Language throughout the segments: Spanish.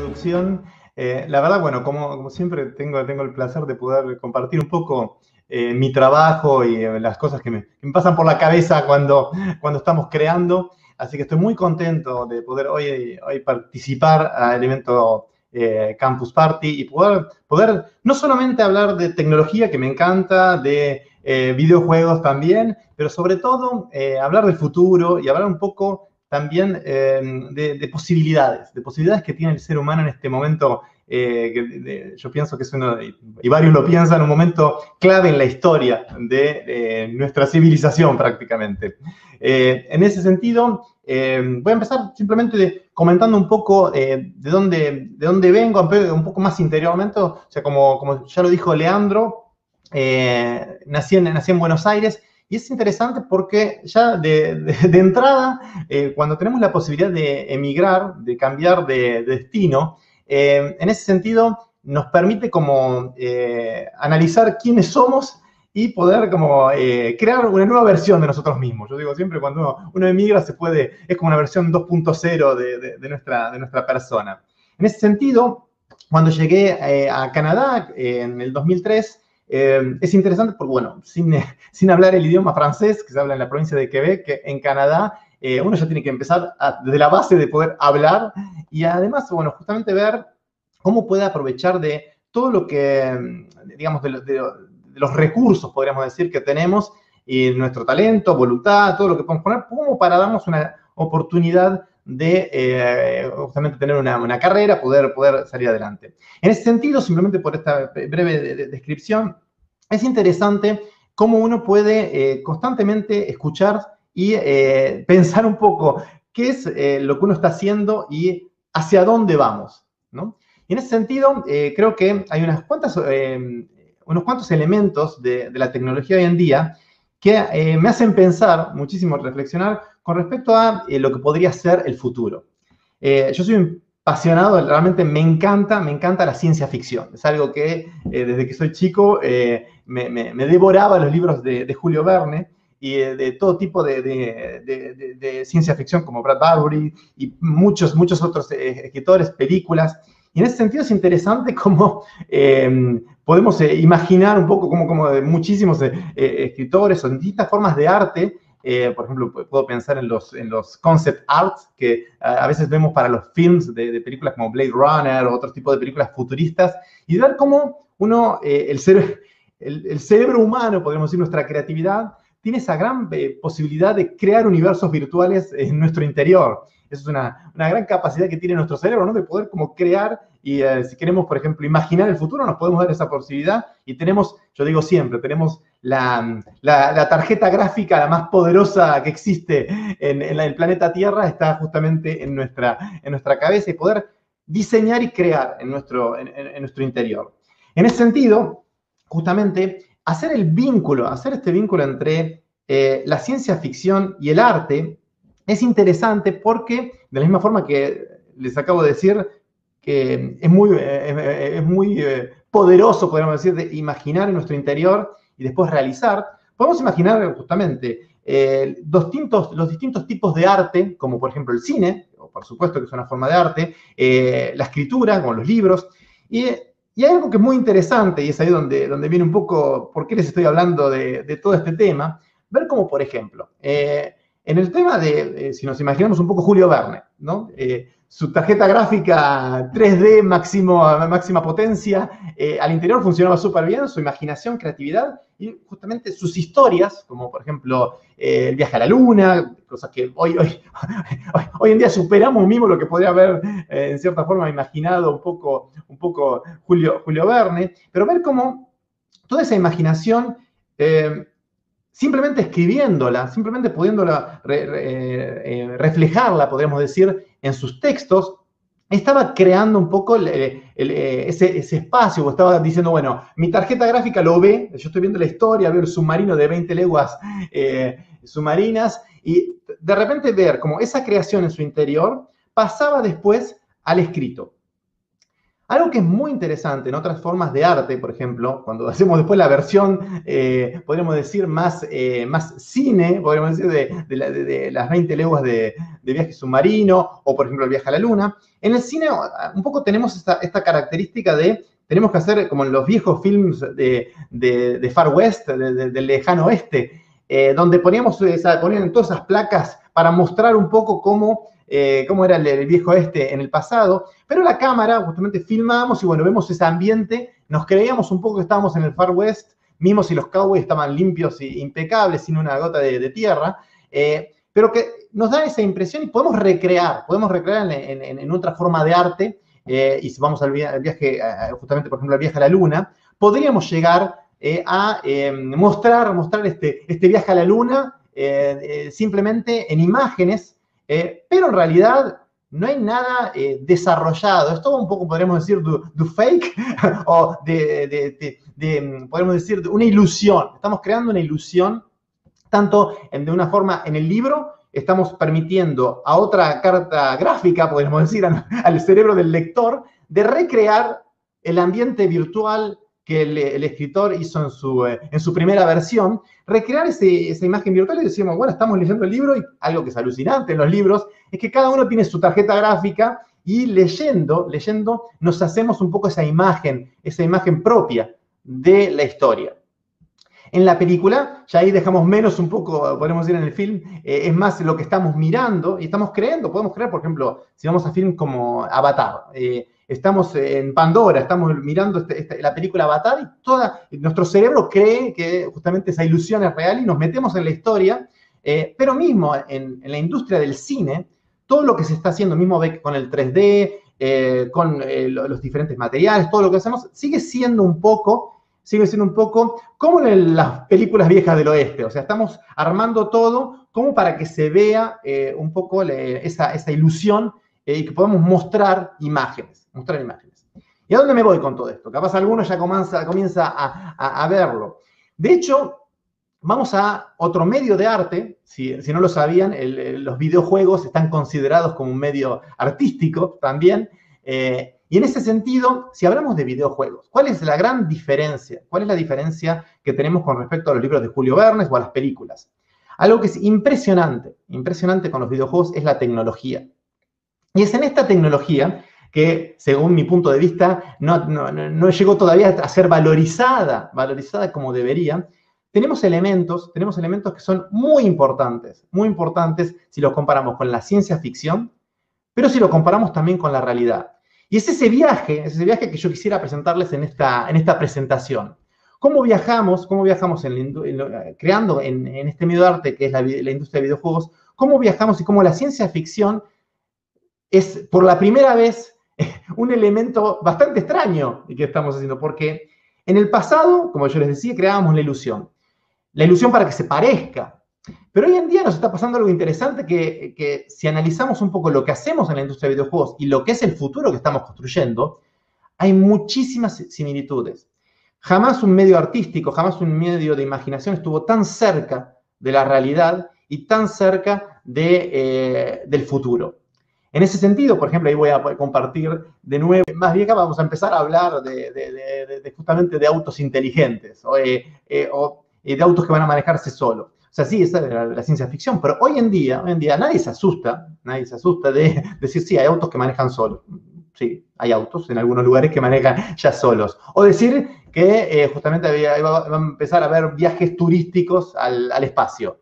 introducción. Eh, la verdad, bueno, como, siempre tengo, tengo el placer de poder compartir un poco eh, mi trabajo y eh, las cosas que me, pasan por la cabeza cuando, cuando estamos creando. Así que estoy muy contento de poder hoy, hoy participar al evento Campus Party y poder, poder no solamente hablar de tecnología, que me encanta, de videojuegos también, pero sobre todo hablar del futuro y hablar un poco también de, posibilidades, de posibilidades que tiene el ser humano en este momento eh, yo pienso que es uno, y varios lo piensan, un momento clave en la historia de, nuestra civilización prácticamente. Eh, en ese sentido, eh, voy a empezar simplemente comentando un poco de, dónde, de dónde vengo, un poco más interiormente, o sea, como, como ya lo dijo Leandro, nací, en, nací en Buenos Aires, y es interesante porque ya de, entrada, cuando tenemos la posibilidad de emigrar, de cambiar de, destino, eh, en ese sentido, nos permite como eh, analizar quiénes somos y poder como eh, crear una nueva versión de nosotros mismos. Yo digo siempre, cuando uno, emigra, se puede, es como una versión 2.0 de, nuestra, de nuestra persona. En ese sentido, cuando llegué a Canadá en el 2003, es interesante porque, bueno, sin, sin hablar el idioma francés, que se habla en la provincia de Quebec, en Canadá, uno ya tiene que empezar desde la base de poder hablar y además, bueno, justamente ver cómo puede aprovechar de todo lo que, digamos, de, los recursos, podríamos decir, que tenemos y nuestro talento, voluntad, todo lo que podemos poner, como para darnos una oportunidad de eh, justamente tener una, carrera, poder, poder salir adelante. En ese sentido, simplemente por esta breve descripción, es interesante cómo uno puede eh, constantemente escuchar y eh, pensar un poco qué es lo que uno está haciendo y hacia dónde vamos, ¿no? Y en ese sentido, creo que hay unas cuantas, unos cuantos elementos de, la tecnología hoy en día que eh, me hacen pensar muchísimo, reflexionar con respecto a lo que podría ser el futuro. yo soy un apasionado, realmente me encanta, me encanta la ciencia ficción. Es algo que desde que soy chico me, devoraba los libros de, de Julio Verne y de, todo tipo de, ciencia ficción como Brad y muchos, muchos otros eh, escritores, películas. Y en ese sentido es interesante cómo em, podemos eh, imaginar un poco como, como muchísimos eh, escritores o distintas formas de arte. por ejemplo, puedo pensar en los, en los concept arts que a, veces vemos para los films de, películas como Blade Runner o otros tipos de películas futuristas y ver cómo uno, el, ser, el, el cerebro humano, podríamos decir, nuestra creatividad, tiene esa gran eh, posibilidad de crear universos virtuales en nuestro interior. Esa es una, gran capacidad que tiene nuestro cerebro, ¿no? De poder como crear y eh, si queremos, por ejemplo, imaginar el futuro, nos podemos dar esa posibilidad y tenemos, yo digo siempre, tenemos la, tarjeta gráfica la más poderosa que existe en, el planeta Tierra, está justamente en nuestra, en nuestra cabeza y poder diseñar y crear en nuestro, en nuestro interior. En ese sentido, justamente, hacer el vínculo, hacer este vínculo entre eh, la ciencia ficción y el arte es interesante porque, de la misma forma que les acabo de decir, que es muy, eh, es muy eh, poderoso, podríamos decir, de imaginar en nuestro interior y después realizar, podemos imaginar justamente los, distintos, los distintos tipos de arte, como por ejemplo el cine, o por supuesto que es una forma de arte, la escritura, como los libros, y y hay algo que es muy interesante, y es ahí donde, donde viene un poco por qué les estoy hablando de, todo este tema, ver cómo, por ejemplo, eh, en el tema de, eh, si nos imaginamos un poco Julio Verne, ¿no? Eh, su tarjeta gráfica 3D máximo, máxima potencia, al interior funcionaba súper bien, su imaginación, creatividad y justamente sus historias, como por ejemplo el viaje a la luna, cosas que hoy, hoy, hoy en día superamos mismo lo que podría haber en cierta forma imaginado un poco, un poco Julio, Julio Verne, pero ver cómo toda esa imaginación simplemente escribiéndola, simplemente pudiéndola eh, reflejarla, podríamos decir, en sus textos, estaba creando un poco ese, espacio, o estaba diciendo, bueno, mi tarjeta gráfica lo ve, yo estoy viendo la historia, veo el submarino de 20 leguas eh, submarinas, y de repente ver como esa creación en su interior pasaba después al escrito. Algo que es muy interesante en otras formas de arte, por ejemplo, cuando hacemos después la versión, eh, podríamos decir, más, eh, más cine, podríamos decir, de, las 20 leguas de, viaje submarino, o por ejemplo el viaje a la luna, en el cine un poco tenemos esta, característica de, tenemos que hacer como en los viejos films de, Far West, del lejano oeste, eh, donde poníamos, ponían todas esas placas para mostrar un poco cómo eh, cómo era el, viejo este en el pasado, pero la cámara, justamente filmamos y bueno, vemos ese ambiente, nos creíamos un poco que estábamos en el Far West, mismo si los cowboys estaban limpios e impecables, sin una gota de, tierra, eh, pero que nos da esa impresión y podemos recrear, podemos recrear en, otra forma de arte, eh, y si vamos al viaje, justamente por ejemplo al viaje a la luna, podríamos llegar a mostrar, mostrar este, este viaje a la luna simplemente en imágenes eh, pero en realidad no hay nada eh, desarrollado. Es todo un poco, podríamos decir, de fake o de, podemos decir, una ilusión. Estamos creando una ilusión, tanto de una forma en el libro, estamos permitiendo a otra carta gráfica, podríamos decir, al cerebro del lector, de recrear el ambiente virtual que el, escritor hizo en su, eh, primera versión, recrear esa imagen virtual y decimos, bueno, estamos leyendo el libro y algo que es alucinante en los libros es que cada uno tiene su tarjeta gráfica y leyendo, leyendo nos hacemos un poco esa imagen, esa imagen propia de la historia. En la película, ya ahí dejamos menos un poco, podemos decir en el film, eh, es más lo que estamos mirando y estamos creando. Podemos creer, por ejemplo, si vamos a film como Avatar. Eh, estamos en Pandora, estamos mirando este, este, la película Avatar y toda, nuestro cerebro cree que justamente esa ilusión es real y nos metemos en la historia, eh, pero mismo en, la industria del cine, todo lo que se está haciendo, mismo con el 3D, eh, con eh, los diferentes materiales, todo lo que hacemos, sigue siendo un poco, sigue siendo un poco como en las películas viejas del oeste, o sea, estamos armando todo como para que se vea un poco esa, esa ilusión y que podamos mostrar imágenes mostrar imágenes. ¿Y a dónde me voy con todo esto? Capaz alguno ya comienza, comienza a, verlo. De hecho, vamos a otro medio de arte. Si, no lo sabían, los videojuegos están considerados como un medio artístico también. Eh, y en ese sentido, si hablamos de videojuegos, ¿cuál es la gran diferencia? ¿Cuál es la diferencia que tenemos con respecto a los libros de Julio Vernes o a las películas? Algo que es impresionante, impresionante con los videojuegos es la tecnología. Y es en esta tecnología que, según mi punto de vista, no, llegó todavía a ser valorizada, valorizada como debería, tenemos elementos, tenemos elementos que son muy importantes, muy importantes si los comparamos con la ciencia ficción, pero si lo comparamos también con la realidad. Y es ese viaje, es ese viaje que yo quisiera presentarles en esta, en esta presentación. ¿Cómo viajamos, cómo viajamos en, creando en, este medio de arte que es la industria de videojuegos? ¿Cómo viajamos y cómo la ciencia ficción es por la primera vez un elemento bastante extraño que estamos haciendo, porque en el pasado, como yo les decía, creábamos la ilusión. La ilusión para que se parezca. Pero hoy en día nos está pasando algo interesante que, que si analizamos un poco lo que hacemos en la industria de videojuegos y lo que es el futuro que estamos construyendo, hay muchísimas similitudes. Jamás un medio artístico, jamás un medio de imaginación estuvo tan cerca de la realidad y tan cerca de, eh, del futuro. En ese sentido, por ejemplo, ahí voy a compartir de nuevo, más bien vamos a empezar a hablar de, justamente de autos inteligentes o, eh, eh, eh, de autos que van a manejarse solos. O sea, sí, esa es la, ciencia ficción, pero hoy en día, hoy en día nadie se asusta, nadie se asusta de decir, sí, hay autos que manejan solos. Sí, hay autos en algunos lugares que manejan ya solos. O decir que justamente va, a empezar a haber viajes turísticos al, al espacio.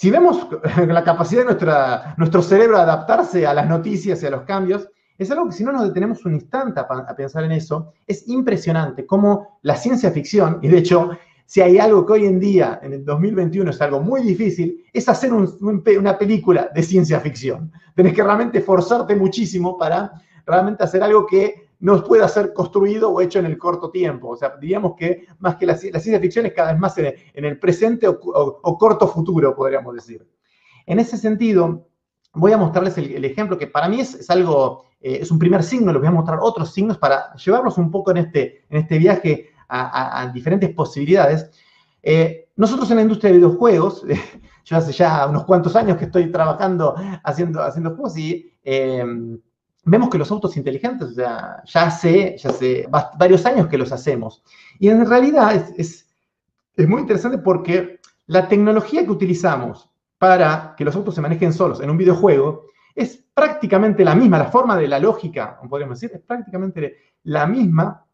Si vemos la capacidad de nuestro cerebro de adaptarse a las noticias y a los cambios, es algo que si no nos detenemos un instante a, pensar en eso, es impresionante cómo la ciencia ficción, y de hecho, si hay algo que hoy en día, en el 2021, es algo muy difícil, es hacer una película de ciencia ficción. Tenés que realmente forzarte muchísimo para realmente hacer algo que no pueda ser construido o hecho en el corto tiempo. O sea, diríamos que más que la, ciencia ficción es cada vez más en, el presente o, corto futuro, podríamos decir. En ese sentido, voy a mostrarles el, ejemplo que para mí es, algo, eh, es un primer signo, les voy a mostrar otros signos para llevarnos un poco en este, en este viaje a, diferentes posibilidades. Eh, nosotros en la industria de videojuegos, yo hace ya unos cuantos años que estoy trabajando haciendo, haciendo juegos y... Vemos que los autos inteligentes, o sea, ya hace, ya hace varios años que los hacemos. Y en realidad es, es, es muy interesante porque la tecnología que utilizamos para que los autos se manejen solos en un videojuego es prácticamente la misma, la forma de la lógica, podríamos decir, es prácticamente la misma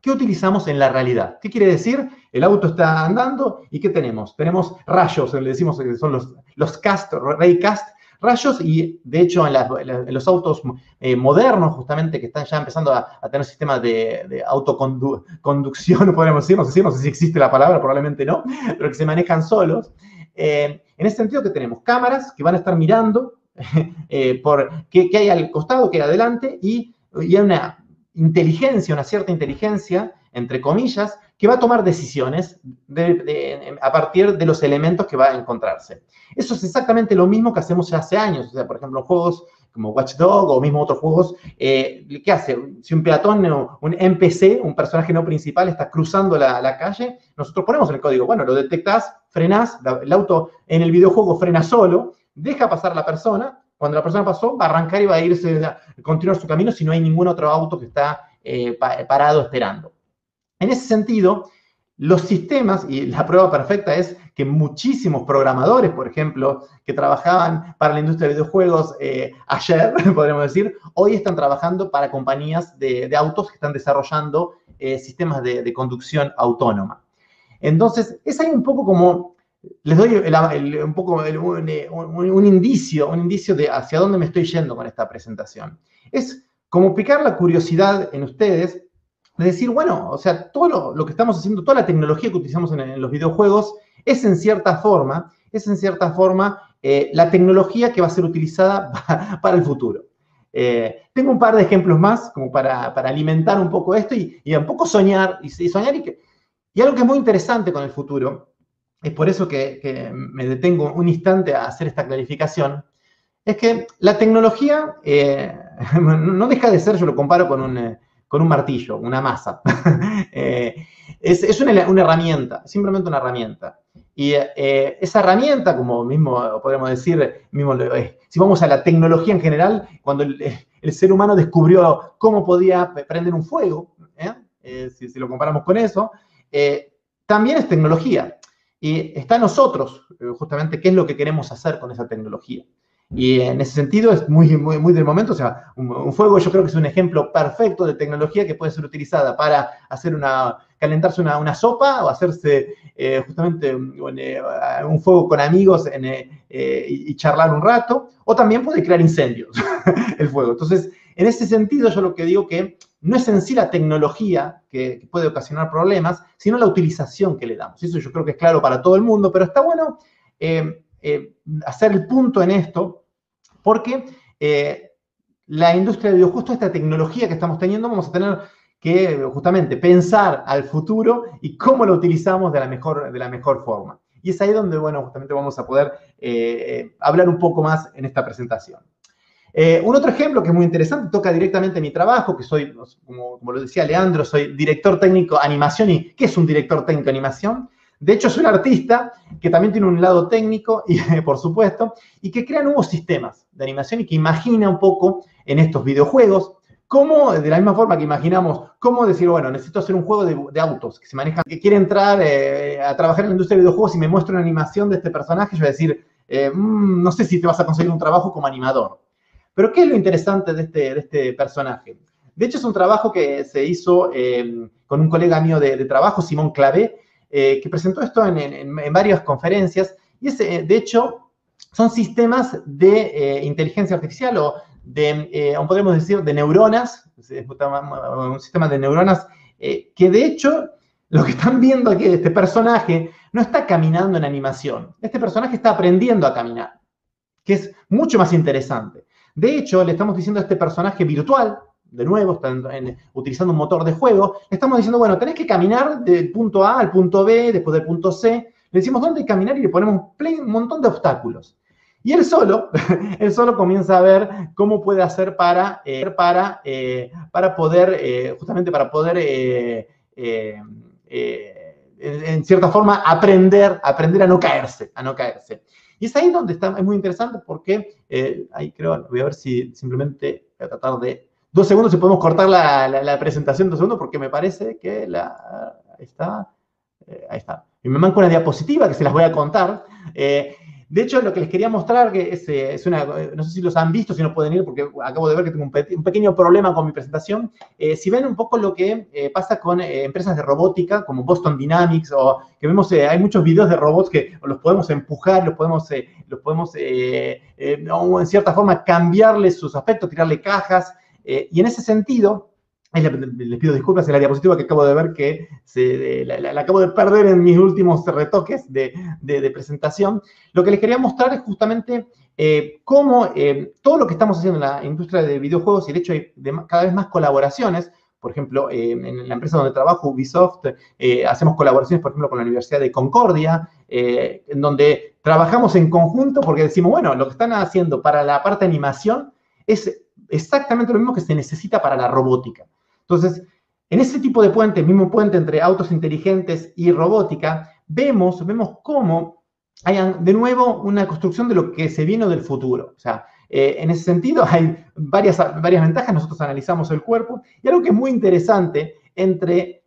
que utilizamos en la realidad. ¿Qué quiere decir? El auto está andando y ¿qué tenemos? Tenemos rayos, le decimos que son los, los cast, raycast, rayos y de hecho en, los autos eh, modernos justamente que están ya empezando a, tener sistemas de, autoconducción, podríamos decir, no sé, no sé si existe la palabra, probablemente no, pero que se manejan solos. Eh, en ese sentido que tenemos cámaras que van a estar mirando eh, por qué, hay al costado, qué hay adelante y, y hay una inteligencia, una cierta inteligencia, entre comillas, que va a tomar decisiones a partir de los elementos que va a encontrarse. Eso es exactamente lo mismo que hacemos hace años. Por ejemplo, juegos como Watch Dog o mismo otros juegos, eh, ¿qué hace? Si un peatón o un NPC, un personaje no principal, está cruzando la, calle, nosotros ponemos el código, bueno, lo detectás, frenás, el auto en el videojuego frena solo, deja pasar la persona, cuando la persona pasó, va a arrancar y va a irse, a continuar su camino si no hay ningún otro auto que está eh, parado esperando. En ese sentido, los sistemas, y la prueba perfecta es que muchísimos programadores, por ejemplo, que trabajaban para la industria de videojuegos eh, ayer, podríamos decir, hoy están trabajando para compañías de, autos que están desarrollando eh, sistemas de, conducción autónoma. Entonces, es ahí un poco como, les doy un poco un, indicio, un indicio de hacia dónde me estoy yendo con esta presentación. Es como picar la curiosidad en ustedes de decir, bueno, o sea, todo lo, que estamos haciendo, toda la tecnología que utilizamos en, los videojuegos es en cierta forma, es en cierta forma eh, la tecnología que va a ser utilizada para, el futuro. Eh, tengo un par de ejemplos más como para, alimentar un poco esto y, un poco soñar y, soñar y, que, y algo que es muy interesante con el futuro, es por eso que, me detengo un instante a hacer esta clarificación, es que la tecnología eh, no deja de ser, yo lo comparo con un, con un martillo, una masa. Eh, es, una, herramienta, simplemente una herramienta. Y eh, esa herramienta, como mismo podemos decir, mismo, eh, si vamos a la tecnología en general, cuando el, ser humano descubrió cómo podía prender un fuego, si, si, lo comparamos con eso, también es tecnología. Y está en nosotros, justamente, qué es lo que queremos hacer con esa tecnología. Y en ese sentido es muy, muy, muy del momento. O sea, un, fuego yo creo que es un ejemplo perfecto de tecnología que puede ser utilizada para hacer una, calentarse una, una sopa o hacerse eh, justamente un, eh, un, fuego con amigos eh, y, charlar un rato. O también puede crear incendios el fuego. Entonces, en ese sentido yo lo que digo que no es en sí la tecnología que, puede ocasionar problemas, sino la utilización que le damos. Eso yo creo que es claro para todo el mundo, pero está bueno hacer el punto en esto porque eh, la industria de videojuegos, esta tecnología que estamos teniendo, vamos a tener que justamente pensar al futuro y cómo lo utilizamos de la mejor, de la mejor forma. Y es ahí donde, bueno, justamente vamos a poder eh, hablar un poco más en esta presentación. Eh, un otro ejemplo que es muy interesante, toca directamente mi trabajo, que soy, como, lo decía Leandro, soy director técnico animación. ¿Y qué es un director técnico animación? De hecho, es un artista que también tiene un lado técnico, y, por supuesto, y que crea nuevos sistemas de animación y que imagina un poco en estos videojuegos cómo, de la misma forma que imaginamos, cómo decir, bueno, necesito hacer un juego de, autos que se maneja, que quiere entrar eh, a trabajar en la industria de videojuegos y me muestra una animación de este personaje, yo voy a decir, eh, mm, no sé si te vas a conseguir un trabajo como animador. Pero ¿qué es lo interesante de este, de este personaje? De hecho, es un trabajo que se hizo eh, con un colega mío de, trabajo, Simón Clavé, eh, que presentó esto en, varias conferencias, y es, de hecho, son sistemas de eh, inteligencia artificial o de, podríamos decir, de neuronas, un sistema de neuronas, que de hecho, lo que están viendo aquí este personaje no está caminando en animación, este personaje está aprendiendo a caminar, que es mucho más interesante. De hecho, le estamos diciendo a este personaje virtual, de nuevo, están utilizando un motor de juego, le estamos diciendo, bueno, tenés que caminar del punto A al punto B, después del punto C, le decimos dónde caminar y le ponemos un montón de obstáculos. Y él solo, él solo comienza a ver cómo puede hacer para, eh, para, eh, para poder, eh, justamente para poder, en cierta forma, aprender, aprender a no caerse, a no caerse. Y es ahí donde está, es muy interesante porque, ahí creo, voy a ver si simplemente voy a tratar de... Dos segundos si podemos cortar la, presentación, dos segundos, porque me parece que la... Ahí está. Eh, ahí está. Me manco una diapositiva que se las voy a contar. Eh, de hecho, lo que les quería mostrar, que es, eh, una, no sé si los han visto, si no pueden ir, porque acabo de ver que tengo un, pequeño problema con mi presentación. Eh, si ven un poco lo que eh, pasa con empresas de robótica, como Boston Dynamics, o que vemos, hay muchos videos de robots que los podemos empujar, los podemos, los podemos en cierta forma, cambiarle sus aspectos, tirarle cajas. y en ese sentido, les pido disculpas en la diapositiva que acabo de ver que se, la, acabo de perder en mis últimos retoques de, presentación. Lo que les quería mostrar es justamente eh, cómo eh, todo lo que estamos haciendo en la industria de videojuegos y de hecho hay cada vez más colaboraciones. Por ejemplo, eh, en la empresa donde trabajo, Ubisoft, hacemos colaboraciones, por ejemplo, con la Universidad de Concordia, en donde trabajamos en conjunto porque decimos, bueno, lo que están haciendo para la parte de animación es exactamente lo mismo que se necesita para la robótica. Entonces, en ese tipo de puente, mismo puente entre autos inteligentes y robótica, vemos, vemos cómo hay de nuevo una construcción de lo que se vino del futuro. O sea, eh, en ese sentido hay varias, varias ventajas. Nosotros analizamos el cuerpo y algo que es muy interesante entre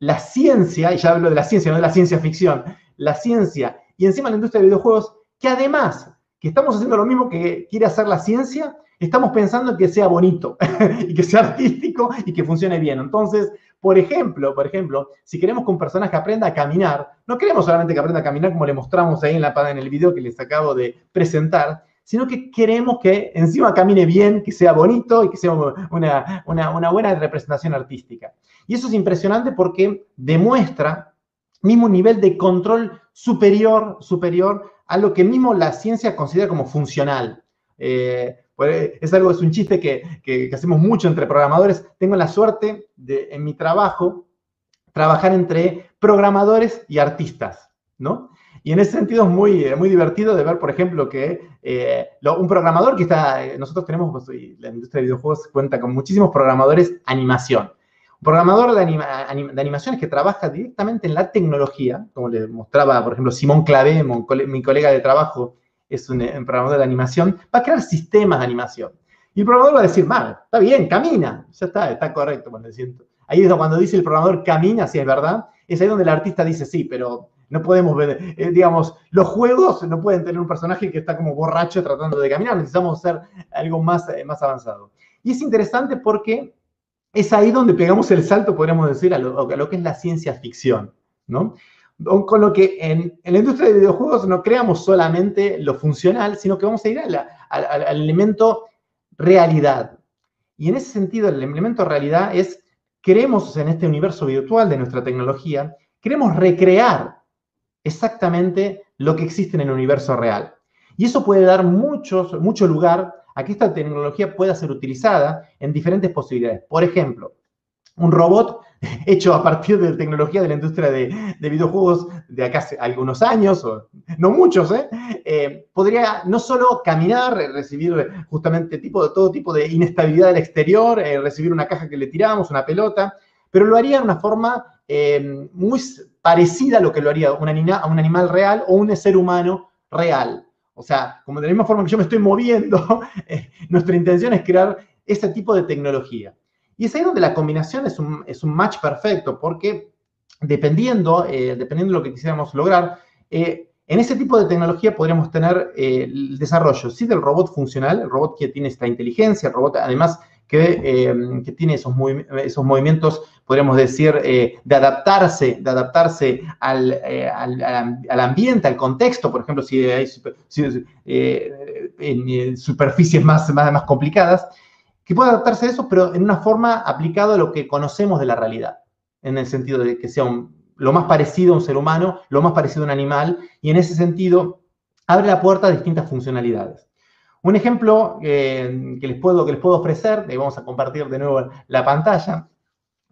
la ciencia, y ya hablo de la ciencia, no de la ciencia ficción, la ciencia y encima la industria de videojuegos, que además que estamos haciendo lo mismo que quiere hacer la ciencia, estamos pensando en que sea bonito y que sea artístico y que funcione bien. Entonces, por ejemplo, por ejemplo, si queremos que un personaje aprenda a caminar, no queremos solamente que aprenda a caminar como le mostramos ahí en, la, en el video que les acabo de presentar, sino que queremos que encima camine bien, que sea bonito y que sea una, una buena representación artística. Y eso es impresionante porque demuestra mismo nivel de control superior, superior a lo que mismo la ciencia considera como funcional. Eh, pues, es algo, es un chiste que, hacemos mucho entre programadores. Tengo la suerte de, en mi trabajo, trabajar entre programadores y artistas, ¿no? Y en ese sentido es muy, muy divertido de ver, por ejemplo, que eh, un programador que está, eh, nosotros tenemos, pues, la industria de videojuegos cuenta con muchísimos programadores animación. Programador de, de animaciones que trabaja directamente en la tecnología, como le mostraba, por ejemplo, Simón Clavé, mi colega de trabajo es un, programador de animación, va a crear sistemas de animación. Y el programador va a decir, mal, está bien, camina, ya está, está correcto. Cuando siento. Ahí es cuando dice el programador camina, si es verdad, es ahí donde el artista dice, sí, pero no podemos ver, eh, digamos, los juegos no pueden tener un personaje que está como borracho tratando de caminar, necesitamos hacer algo más, eh, más avanzado. Y es interesante porque es ahí donde pegamos el salto, podríamos decir, a lo, que es la ciencia ficción, ¿no? Con lo que en, la industria de videojuegos no creamos solamente lo funcional, sino que vamos a ir al, elemento realidad. Y en ese sentido, el elemento realidad es, queremos en este universo virtual de nuestra tecnología, queremos recrear exactamente lo que existe en el universo real. Y eso puede dar mucho lugar a que esta tecnología pueda ser utilizada en diferentes posibilidades. Por ejemplo, un robot hecho a partir de tecnología de la industria de, videojuegos de acá hace algunos años, o no muchos, ¿eh? ¿eh? podría no solo caminar, eh, recibir justamente tipo, todo tipo de inestabilidad del exterior, recibir una caja que le tiramos, una pelota, pero lo haría de una forma muy parecida a lo que lo haría un, un animal real o un ser humano real. O sea, como de la misma forma que yo me estoy moviendo, nuestra intención es crear ese tipo de tecnología. Y es ahí donde la combinación es un, es un match perfecto, porque dependiendo, eh, dependiendo de lo que quisiéramos lograr, eh, en ese tipo de tecnología podríamos tener eh, el desarrollo, sí, del robot funcional, el robot que tiene esta inteligencia, el robot además que, que tiene esos, esos, movimientos, podríamos decir, de adaptarse, de adaptarse al, al, al, ambiente, al contexto, por ejemplo, si hay en, superficies más, más, más complicadas que pueda adaptarse a eso, pero en una forma aplicada a lo que conocemos de la realidad, en el sentido de que sea lo más parecido a un ser humano, lo más parecido a un animal, y en ese sentido abre la puerta a distintas funcionalidades. Un ejemplo que, les, puedo, que les puedo ofrecer, y vamos a compartir de nuevo la pantalla,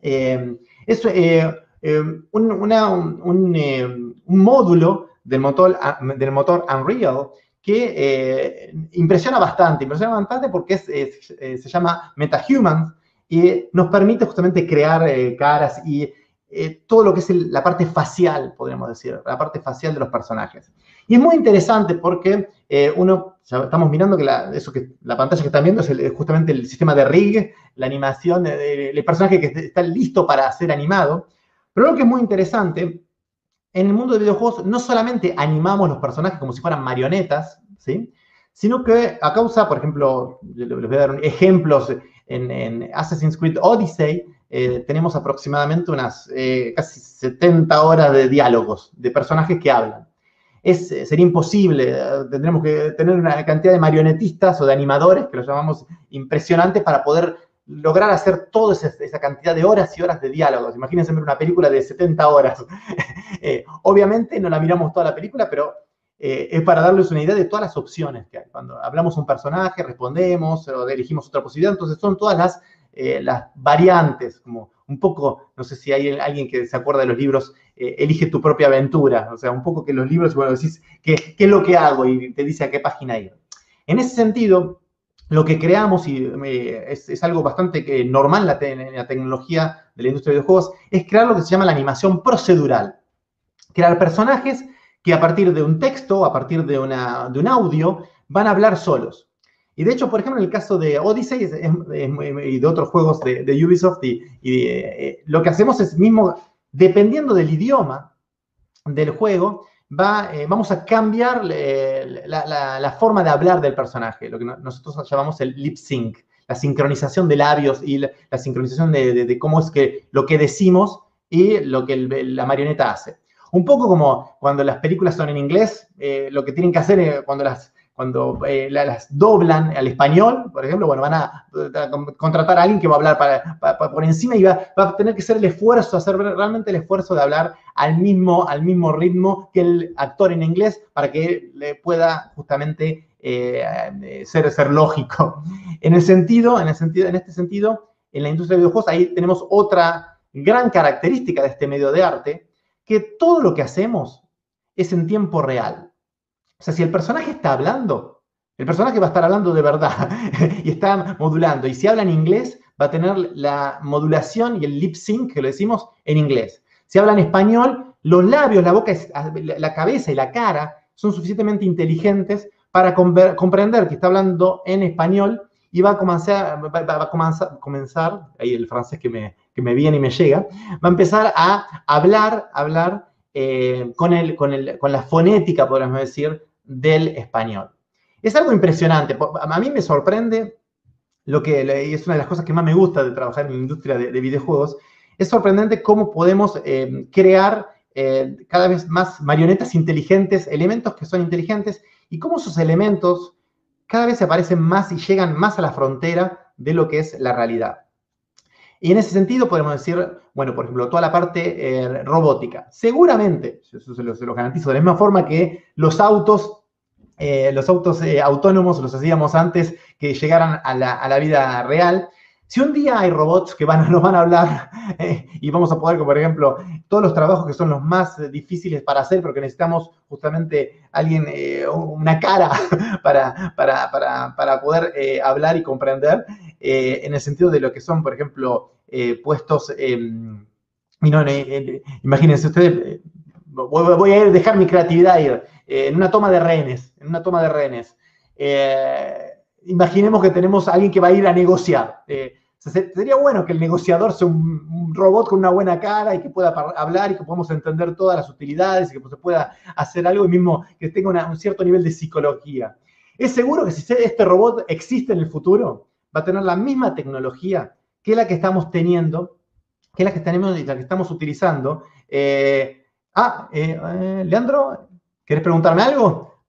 eh, es eh, eh, un, un, módulo del motor, del motor Unreal que eh, impresiona bastante, impresiona bastante porque eh, se llama MetaHumans y nos permite justamente crear eh, caras y todo lo que es la parte facial, podríamos decir, la parte facial de los personajes. Y es muy interesante porque eh, uno, estamos mirando que la, eso que la pantalla que están viendo es, justamente el sistema de rig, la animación, el personaje que está listo para ser animado. Pero lo que es muy interesante, en el mundo de videojuegos no solamente animamos los personajes como si fueran marionetas, ¿sí? sino que a causa, por ejemplo, les voy a dar ejemplos, en, Assassin's Creed Odyssey eh, tenemos aproximadamente unas eh, casi 70 horas de diálogos, de personajes que hablan. Es, sería imposible, tendremos que tener una cantidad de marionetistas o de animadores, que los llamamos impresionantes, para poder lograr hacer toda esa, cantidad de horas y horas de diálogos. Imagínense ver una película de 70 horas. Eh, obviamente no la miramos toda la película, pero eh, es para darles una idea de todas las opciones que hay. Cuando hablamos un personaje, respondemos o elegimos otra posibilidad, entonces son todas las, eh, las variantes, como un poco, no sé si hay alguien que se acuerda de los libros, elige tu propia aventura, o sea, un poco que los libros, bueno, decís, ¿qué, ¿qué es lo que hago? Y te dice a qué página ir. En ese sentido, lo que creamos, y es, algo bastante normal en la, tecnología de la industria de videojuegos, es crear lo que se llama la animación procedural. Crear personajes que a partir de un texto, a partir de, un audio, van a hablar solos. Y de hecho, por ejemplo, en el caso de Odyssey y de otros juegos de, Ubisoft, y, eh, lo que hacemos es mismo, dependiendo del idioma del juego, eh, vamos a cambiar eh, la, forma de hablar del personaje, lo que nosotros llamamos el lip sync, la sincronización de labios y la, sincronización de, cómo es que lo que decimos y lo que la marioneta hace. Un poco como cuando las películas son en inglés, eh, lo que tienen que hacer cuando las cuando eh, las doblan al español, por ejemplo, bueno, van a, contratar a alguien que va a hablar para, por encima y va, a tener que hacer el esfuerzo, hacer realmente el esfuerzo de hablar al mismo, al mismo ritmo que el actor en inglés para que le pueda justamente eh, ser, ser lógico. En el sentido, en el sentido, en este sentido, en la industria de videojuegos, ahí tenemos otra gran característica de este medio de arte, que todo lo que hacemos es en tiempo real. O sea, si el personaje está hablando, el personaje va a estar hablando de verdad y está modulando. Y si habla en inglés, va a tener la modulación y el lip sync, que lo decimos, en inglés. Si habla en español, los labios, la boca, la cabeza y la cara son suficientemente inteligentes para comprender que está hablando en español y va a comenzar, va, a comenzar, ahí el francés que me, que me viene y me llega, va a empezar a hablar, hablar eh, con, el, con, el, con la fonética, podríamos decir, del español. Es algo impresionante. A mí me sorprende lo que, y es una de las cosas que más me gusta de trabajar en la industria de, videojuegos, es sorprendente cómo podemos eh, crear eh, cada vez más marionetas inteligentes, elementos que son inteligentes, y cómo esos elementos cada vez se parecen más y llegan más a la frontera de lo que es la realidad. Y en ese sentido podemos decir, bueno, por ejemplo, toda la parte eh, robótica. Seguramente, eso se lo, garantizo, de la misma forma que los autos, eh, los autos eh, autónomos los hacíamos antes que llegaran a la, vida real. Si un día hay robots que nos van a hablar y vamos a poder, por ejemplo, todos los trabajos que son los más difíciles para hacer, porque necesitamos justamente alguien, una cara para, para, para poder hablar y comprender, en el sentido de lo que son, por ejemplo, eh, puestos, imagínense ustedes, eh, voy, a dejar mi creatividad ir, eh, en una toma de rehenes, en una toma de rehenes. imaginemos que tenemos alguien que va a ir a negociar. Sería bueno que el negociador sea un, robot con una buena cara y que pueda hablar y que podamos entender todas las utilidades y que se pueda hacer algo y mismo que tenga un cierto nivel de psicología. Es seguro que si este robot existe en el futuro, va a tener la misma tecnología que la que estamos teniendo, que la que tenemos la que estamos utilizando. Eh, ah, eh, eh, Leandro, ¿quieres preguntarme algo?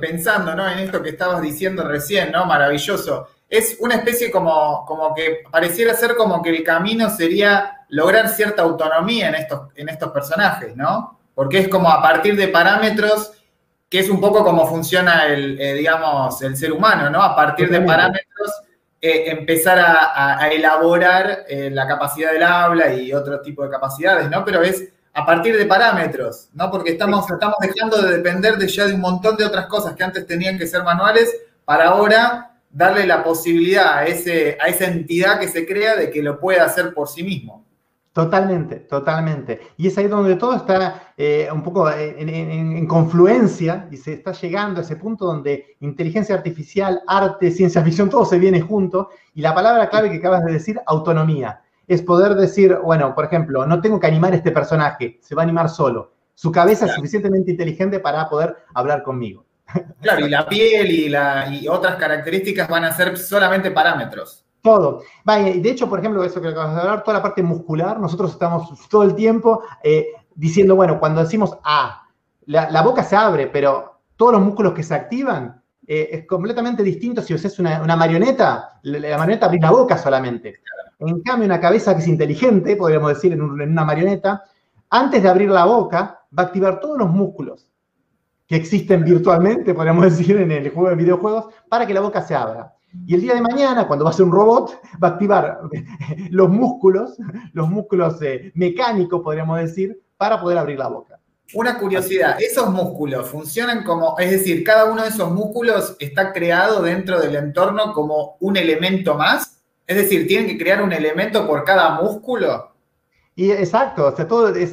Pensando ¿no? en esto que estabas diciendo recién, ¿no? Maravilloso. Es una especie como, como que pareciera ser como que el camino sería lograr cierta autonomía en estos, en estos personajes, ¿no? Porque es como a partir de parámetros que es un poco como funciona el, digamos, el ser humano, ¿no? A partir de parámetros eh, empezar a, elaborar eh, la capacidad del habla y otro tipo de capacidades, ¿no? Pero es a partir de parámetros, ¿no? Porque estamos, estamos dejando de depender de ya de un montón de otras cosas que antes tenían que ser manuales para ahora darle la posibilidad a, ese, a esa entidad que se crea de que lo pueda hacer por sí mismo. Totalmente, totalmente. Y es ahí donde todo está eh, un poco en, confluencia y se está llegando a ese punto donde inteligencia artificial, arte, ciencia ficción, todo se viene junto. Y la palabra clave que acabas de decir, autonomía, es poder decir, bueno, por ejemplo, no tengo que animar a este personaje, se va a animar solo. Su cabeza es suficientemente inteligente para poder hablar conmigo. Claro, y la piel y, la, y otras características van a ser solamente parámetros. Todo. Vaya, de hecho, por ejemplo, eso que acabas de hablar, toda la parte muscular, nosotros estamos todo el tiempo eh, diciendo, bueno, cuando decimos A, la, boca se abre, pero todos los músculos que se activan eh, es completamente distinto si es una, una, marioneta, la, marioneta abre la boca solamente. En cambio, una cabeza que es inteligente, podríamos decir, en, en una marioneta, antes de abrir la boca, va a activar todos los músculos que existen virtualmente, podríamos decir, en el juego de videojuegos, para que la boca se abra. Y el día de mañana, cuando va a ser un robot, va a activar los músculos, los músculos eh, mecánicos, podríamos decir, para poder abrir la boca. Una curiosidad, ¿esos músculos funcionan como, es decir, cada uno de esos músculos está creado dentro del entorno como un elemento más? Es decir, ¿tienen que crear un elemento por cada músculo? Y exacto, o sea, todo es,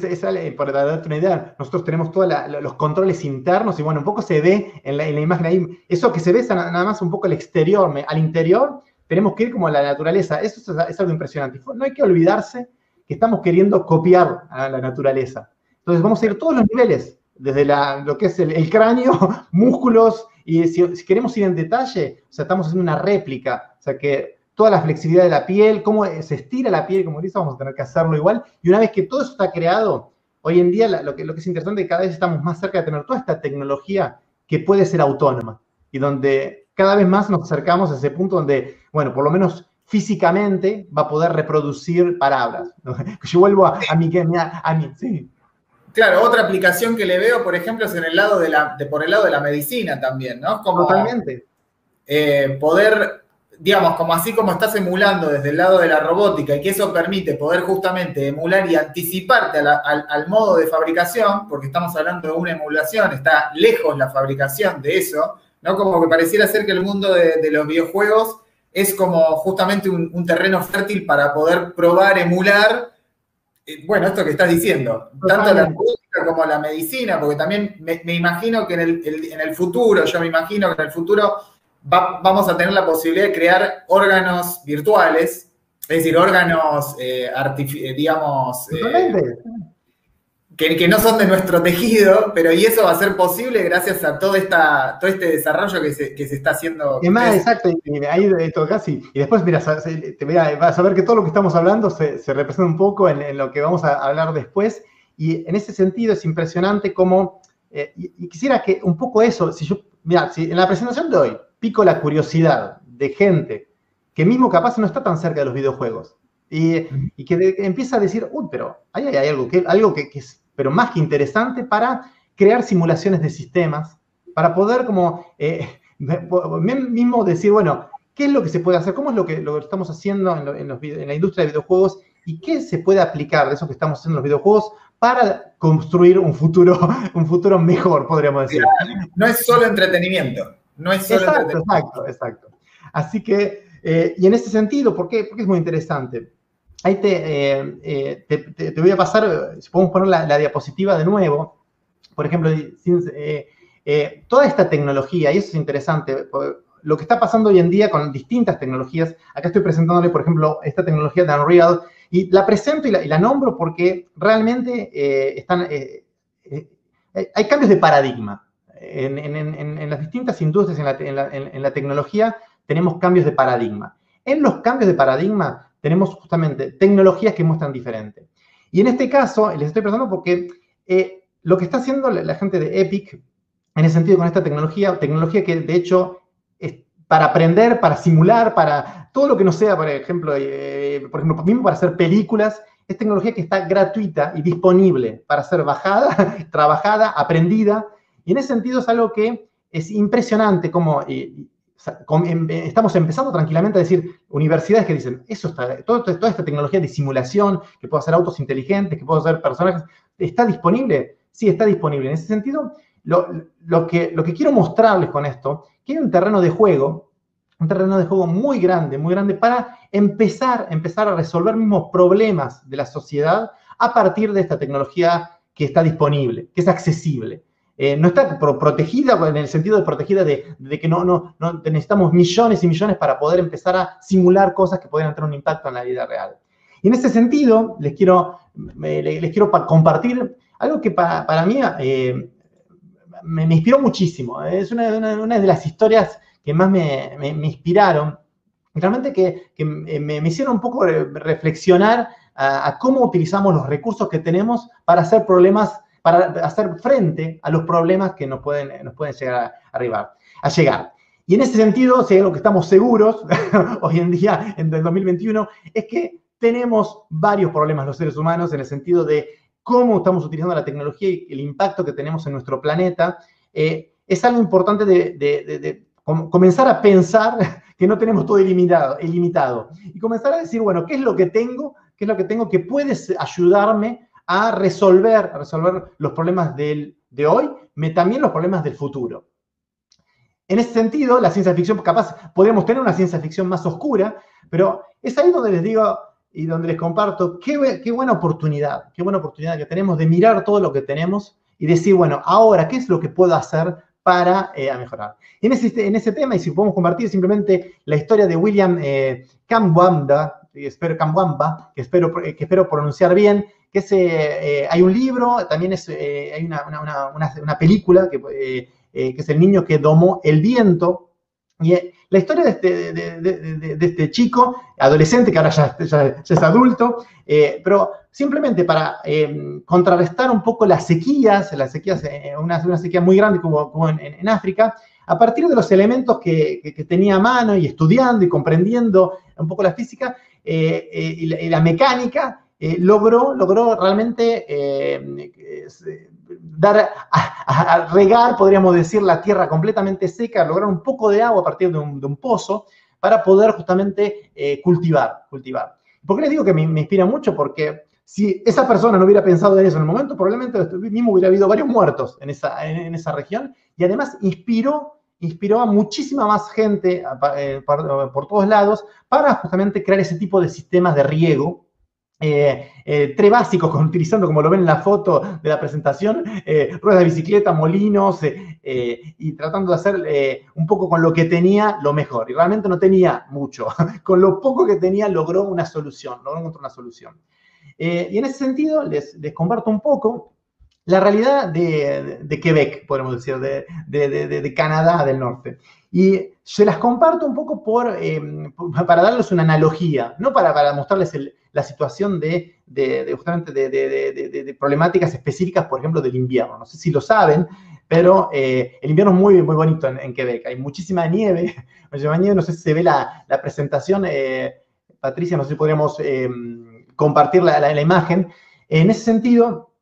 para darte una idea, nosotros tenemos todos los controles internos y bueno, un poco se ve en la, imagen ahí, eso que se ve es nada más un poco el exterior, al interior tenemos que ir como a la naturaleza, eso es, algo impresionante. No hay que olvidarse que estamos queriendo copiar a la naturaleza. Entonces vamos a ir todos los niveles, desde lo que es el, cráneo, músculos, y si, si, queremos ir en detalle, o sea, estamos haciendo una réplica, o sea que toda la flexibilidad de la piel, cómo se estira la piel, como dice, vamos a tener que hacerlo igual. Y una vez que todo eso está creado, hoy en día lo que, lo que es interesante es que cada vez estamos más cerca de tener toda esta tecnología que puede ser autónoma y donde cada vez más nos acercamos a ese punto donde, bueno, por lo menos físicamente va a poder reproducir palabras. Yo vuelvo a, a mi, a, mí, sí. Claro, otra aplicación que le veo, por ejemplo, es en el lado de la, por el lado de la medicina también, ¿no? Como, Totalmente. Eh, poder digamos, como así como estás emulando desde el lado de la robótica y que eso permite poder justamente emular y anticiparte al, modo de fabricación, porque estamos hablando de una emulación, está lejos la fabricación de eso, ¿no? Como que pareciera ser que el mundo de, los videojuegos es como justamente un, terreno fértil para poder probar, emular, eh, bueno, esto que estás diciendo, tanto la robótica como la medicina, porque también me, imagino que en el, en el futuro, yo me imagino que en el futuro vamos a tener la posibilidad de crear órganos virtuales, es decir, órganos, eh, eh digamos, eh, que, no son de nuestro tejido, pero y eso va a ser posible gracias a todo, esta, todo este desarrollo que se, está haciendo. Es más, exacto, ahí todo casi. Y después, mira, te vas a ver que todo lo que estamos hablando se, representa un poco en, lo que vamos a hablar después. Y en ese sentido es impresionante cómo, eh, y, quisiera que un poco eso, si yo, mira, si en la presentación de hoy pico la curiosidad de gente que mismo capaz no está tan cerca de los videojuegos y, que empieza a decir, uy, pero ahí hay, algo, que, algo que, es, pero más que interesante para crear simulaciones de sistemas, para poder como eh, mismo decir, bueno, ¿qué es lo que se puede hacer? ¿Cómo es lo que, lo estamos haciendo en, la industria de videojuegos? ¿Y qué se puede aplicar de eso que estamos haciendo en los videojuegos para construir un futuro, un futuro mejor, podríamos decir? No es solo entretenimiento. No es solo exacto, exacto, exacto. Así que, eh, y en este sentido, ¿por qué? Porque es muy interesante. Ahí te, eh, eh, te, voy a pasar, si podemos poner la, diapositiva de nuevo. Por ejemplo, toda esta tecnología, y eso es interesante, lo que está pasando hoy en día con distintas tecnologías. Acá estoy presentándole, por ejemplo, esta tecnología de Unreal, y la presento y la, nombro porque realmente están, hay cambios de paradigma en, las distintas industrias, en la, tecnología, tenemos cambios de paradigma. En los cambios de paradigma tenemos justamente tecnologías que muestran diferente. Y en este caso, les estoy pensando porque eh, lo que está haciendo la, gente de Epic, en ese sentido con esta tecnología, tecnología que de hecho es para aprender, para simular, para todo lo que no sea, por ejemplo, eh, por ejemplo, mismo para hacer películas, es tecnología que está gratuita y disponible para ser bajada, trabajada, aprendida y en ese sentido es algo que es impresionante como eh, em, eh, estamos empezando tranquilamente a decir universidades que dicen, eso está, toda esta tecnología de simulación, que puedo hacer autos inteligentes, que puedo hacer personajes, ¿está disponible? Sí, está disponible. En ese sentido, lo, que, lo que quiero mostrarles con esto, que hay un terreno de juego un terreno de juego muy grande, muy grande para empezar, empezar a resolver mismos problemas de la sociedad a partir de esta tecnología que está disponible, que es accesible. Eh, no está protegida en el sentido de protegida de, que no, necesitamos millones y millones para poder empezar a simular cosas que pueden tener un impacto en la vida real. Y en ese sentido, les quiero, les quiero compartir algo que para, mí eh, me, inspiró muchísimo. Es una, de las historias que más me, inspiraron. Realmente que, me, hicieron un poco reflexionar a, cómo utilizamos los recursos que tenemos para hacer problemas para hacer frente a los problemas que nos pueden, nos pueden llegar a, arribar, a llegar. Y en ese sentido, si hay algo que estamos seguros hoy en día, en el 2021, es que tenemos varios problemas los seres humanos en el sentido de cómo estamos utilizando la tecnología y el impacto que tenemos en nuestro planeta. Eh, es algo importante de, comenzar a pensar que no tenemos todo ilimitado, ilimitado y comenzar a decir, bueno, ¿qué es lo que tengo? ¿Qué es lo que tengo que puede ayudarme a resolver, resolver los problemas del, de hoy, también los problemas del futuro. En ese sentido, la ciencia ficción, capaz podríamos tener una ciencia ficción más oscura, pero es ahí donde les digo y donde les comparto qué, qué buena oportunidad, qué buena oportunidad que tenemos de mirar todo lo que tenemos y decir, bueno, ahora, ¿qué es lo que puedo hacer para eh, mejorar? En ese, en ese tema, y si podemos compartir simplemente la historia de William eh, espero, Kamwamba, que espero, que espero pronunciar bien, que es, eh, hay un libro, también es, eh, hay una, una, película que, eh, que, es El niño que domó el viento. Y la historia de este, de, de, este, chico, adolescente, que ahora ya, ya, es adulto, pero simplemente para contrarrestar un poco las sequías, las sequías, una, una sequía muy grande como, como en, en, África, a partir de los elementos que, que, tenía a mano y estudiando y comprendiendo un poco la física y la, y la mecánica, eh, logró, logró realmente eh, eh, dar a, regar, podríamos decir, la tierra completamente seca, lograr un poco de agua a partir de un, pozo para poder justamente cultivar, cultivar. ¿Por qué les digo que me, inspira mucho? Porque si esa persona no hubiera pensado en eso en el momento, probablemente mismo hubiera habido varios muertos en esa, en, esa región y además inspiró inspiró a muchísima más gente por, por, todos lados para justamente crear ese tipo de sistemas de riego eh, eh, tres básicos, utilizando, como lo ven en la foto de la presentación, eh, ruedas de bicicleta, molinos, y tratando de hacer un poco con lo que tenía lo mejor. Y realmente no tenía mucho. con lo poco que tenía logró una solución, logró encontrar una solución. y en ese sentido, les, les, comparto un poco la realidad de, Quebec, podemos decir, de, de, Canadá del norte. Y se las comparto un poco por, para darles una analogía, no para, para mostrarles la situación de, justamente de, problemáticas específicas, por ejemplo, del invierno. No sé si lo saben, pero eh, el invierno es muy, muy bonito en, Quebec. Hay muchísima nieve, nieve, no sé si se ve la, presentación. Eh, Patricia, no sé si podríamos compartir la, imagen. En ese sentido,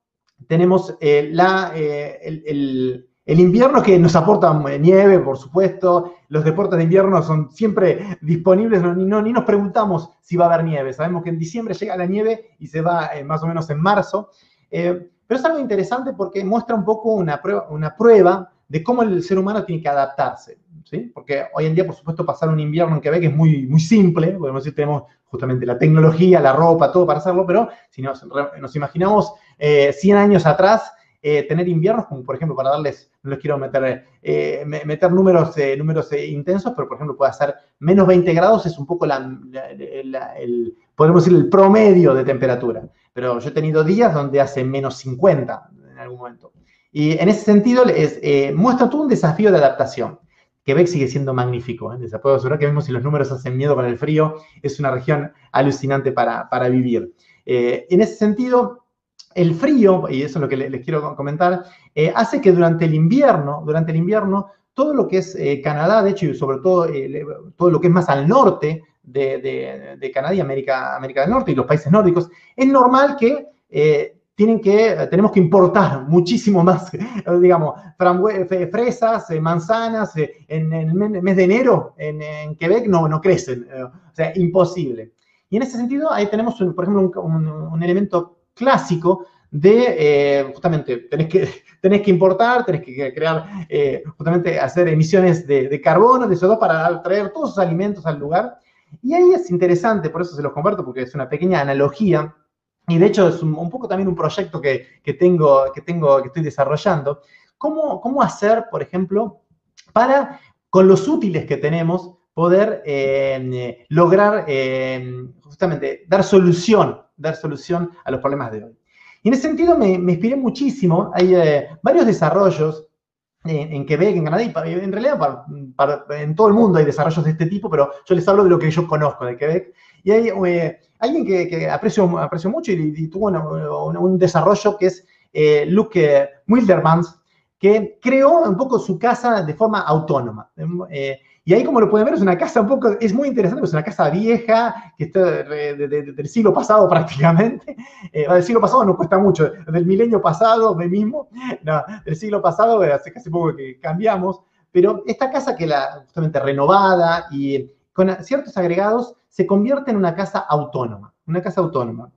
tenemos eh, la, el invierno que nos aporta nieve, por supuesto, los deportes de invierno son siempre disponibles, ni, nos preguntamos si va a haber nieve. Sabemos que en diciembre llega la nieve y se va eh, más o menos en marzo. Eh, pero es algo interesante porque muestra un poco una prueba, de cómo el ser humano tiene que adaptarse. ¿sí? Porque hoy en día, por supuesto, pasar un invierno en Quebec es muy, muy simple. Podemos decir, tenemos justamente la tecnología, la ropa, todo para hacerlo, pero si nos, nos imaginamos 100 eh, años atrás, tener inviernos, como por ejemplo, para darles no les quiero meter, eh, meter números, eh, números eh, intensos, pero por ejemplo puede ser menos 20 grados, es un poco la, el, podemos decir, el promedio de temperatura. Pero yo he tenido días donde hace menos 50 en algún momento. Y en ese sentido es, muestra todo un desafío de adaptación. Quebec sigue siendo magnífico. Les puedo asegurar que mismo si los números hacen miedo para el frío, es una región alucinante para, para vivir. en ese sentido, el frío, y eso es lo que les quiero comentar, eh, hace que durante el invierno, durante el invierno, todo lo que es eh, Canadá, de hecho, y sobre todo eh, todo lo que es más al norte de, Canadá y América, América del Norte y los países nórdicos, es normal que tienen que, tenemos que importar muchísimo más, digamos, fresas, manzanas, en, el mes de enero en, Quebec no, no crecen, o sea, imposible. Y en ese sentido, ahí tenemos, por ejemplo, un elemento clásico de, eh, justamente, tenés que, tenés que importar, tenés que crear, eh, justamente hacer emisiones de, carbono, de CO2 para traer todos esos alimentos al lugar. Y ahí es interesante, por eso se los comparto, porque es una pequeña analogía, y de hecho es un, poco también un proyecto que, tengo, que, tengo, que estoy desarrollando, cómo, cómo hacer, por ejemplo, para, con los útiles que tenemos, poder eh, lograr justamente dar solución, dar solución a los problemas de hoy. Y en ese sentido me, inspiré muchísimo. Hay eh, varios desarrollos en, Quebec, en Canadá, y en realidad en todo el mundo hay desarrollos de este tipo, pero yo les hablo de lo que yo conozco de Quebec. Y hay eh, alguien que, aprecio, aprecio mucho y, tuvo un, desarrollo que es eh, Luke Wildermans, que creó un poco su casa de forma autónoma. Y ahí, como lo pueden ver, es una casa un poco, es muy interesante, es una casa vieja, que está del siglo pasado prácticamente. Eh, del siglo pasado no cuesta mucho, del milenio pasado, de mismo, del siglo pasado, eh, hace casi poco que cambiamos. Pero esta casa que la justamente renovada y con ciertos agregados, se convierte en una casa autónoma, una casa autónoma.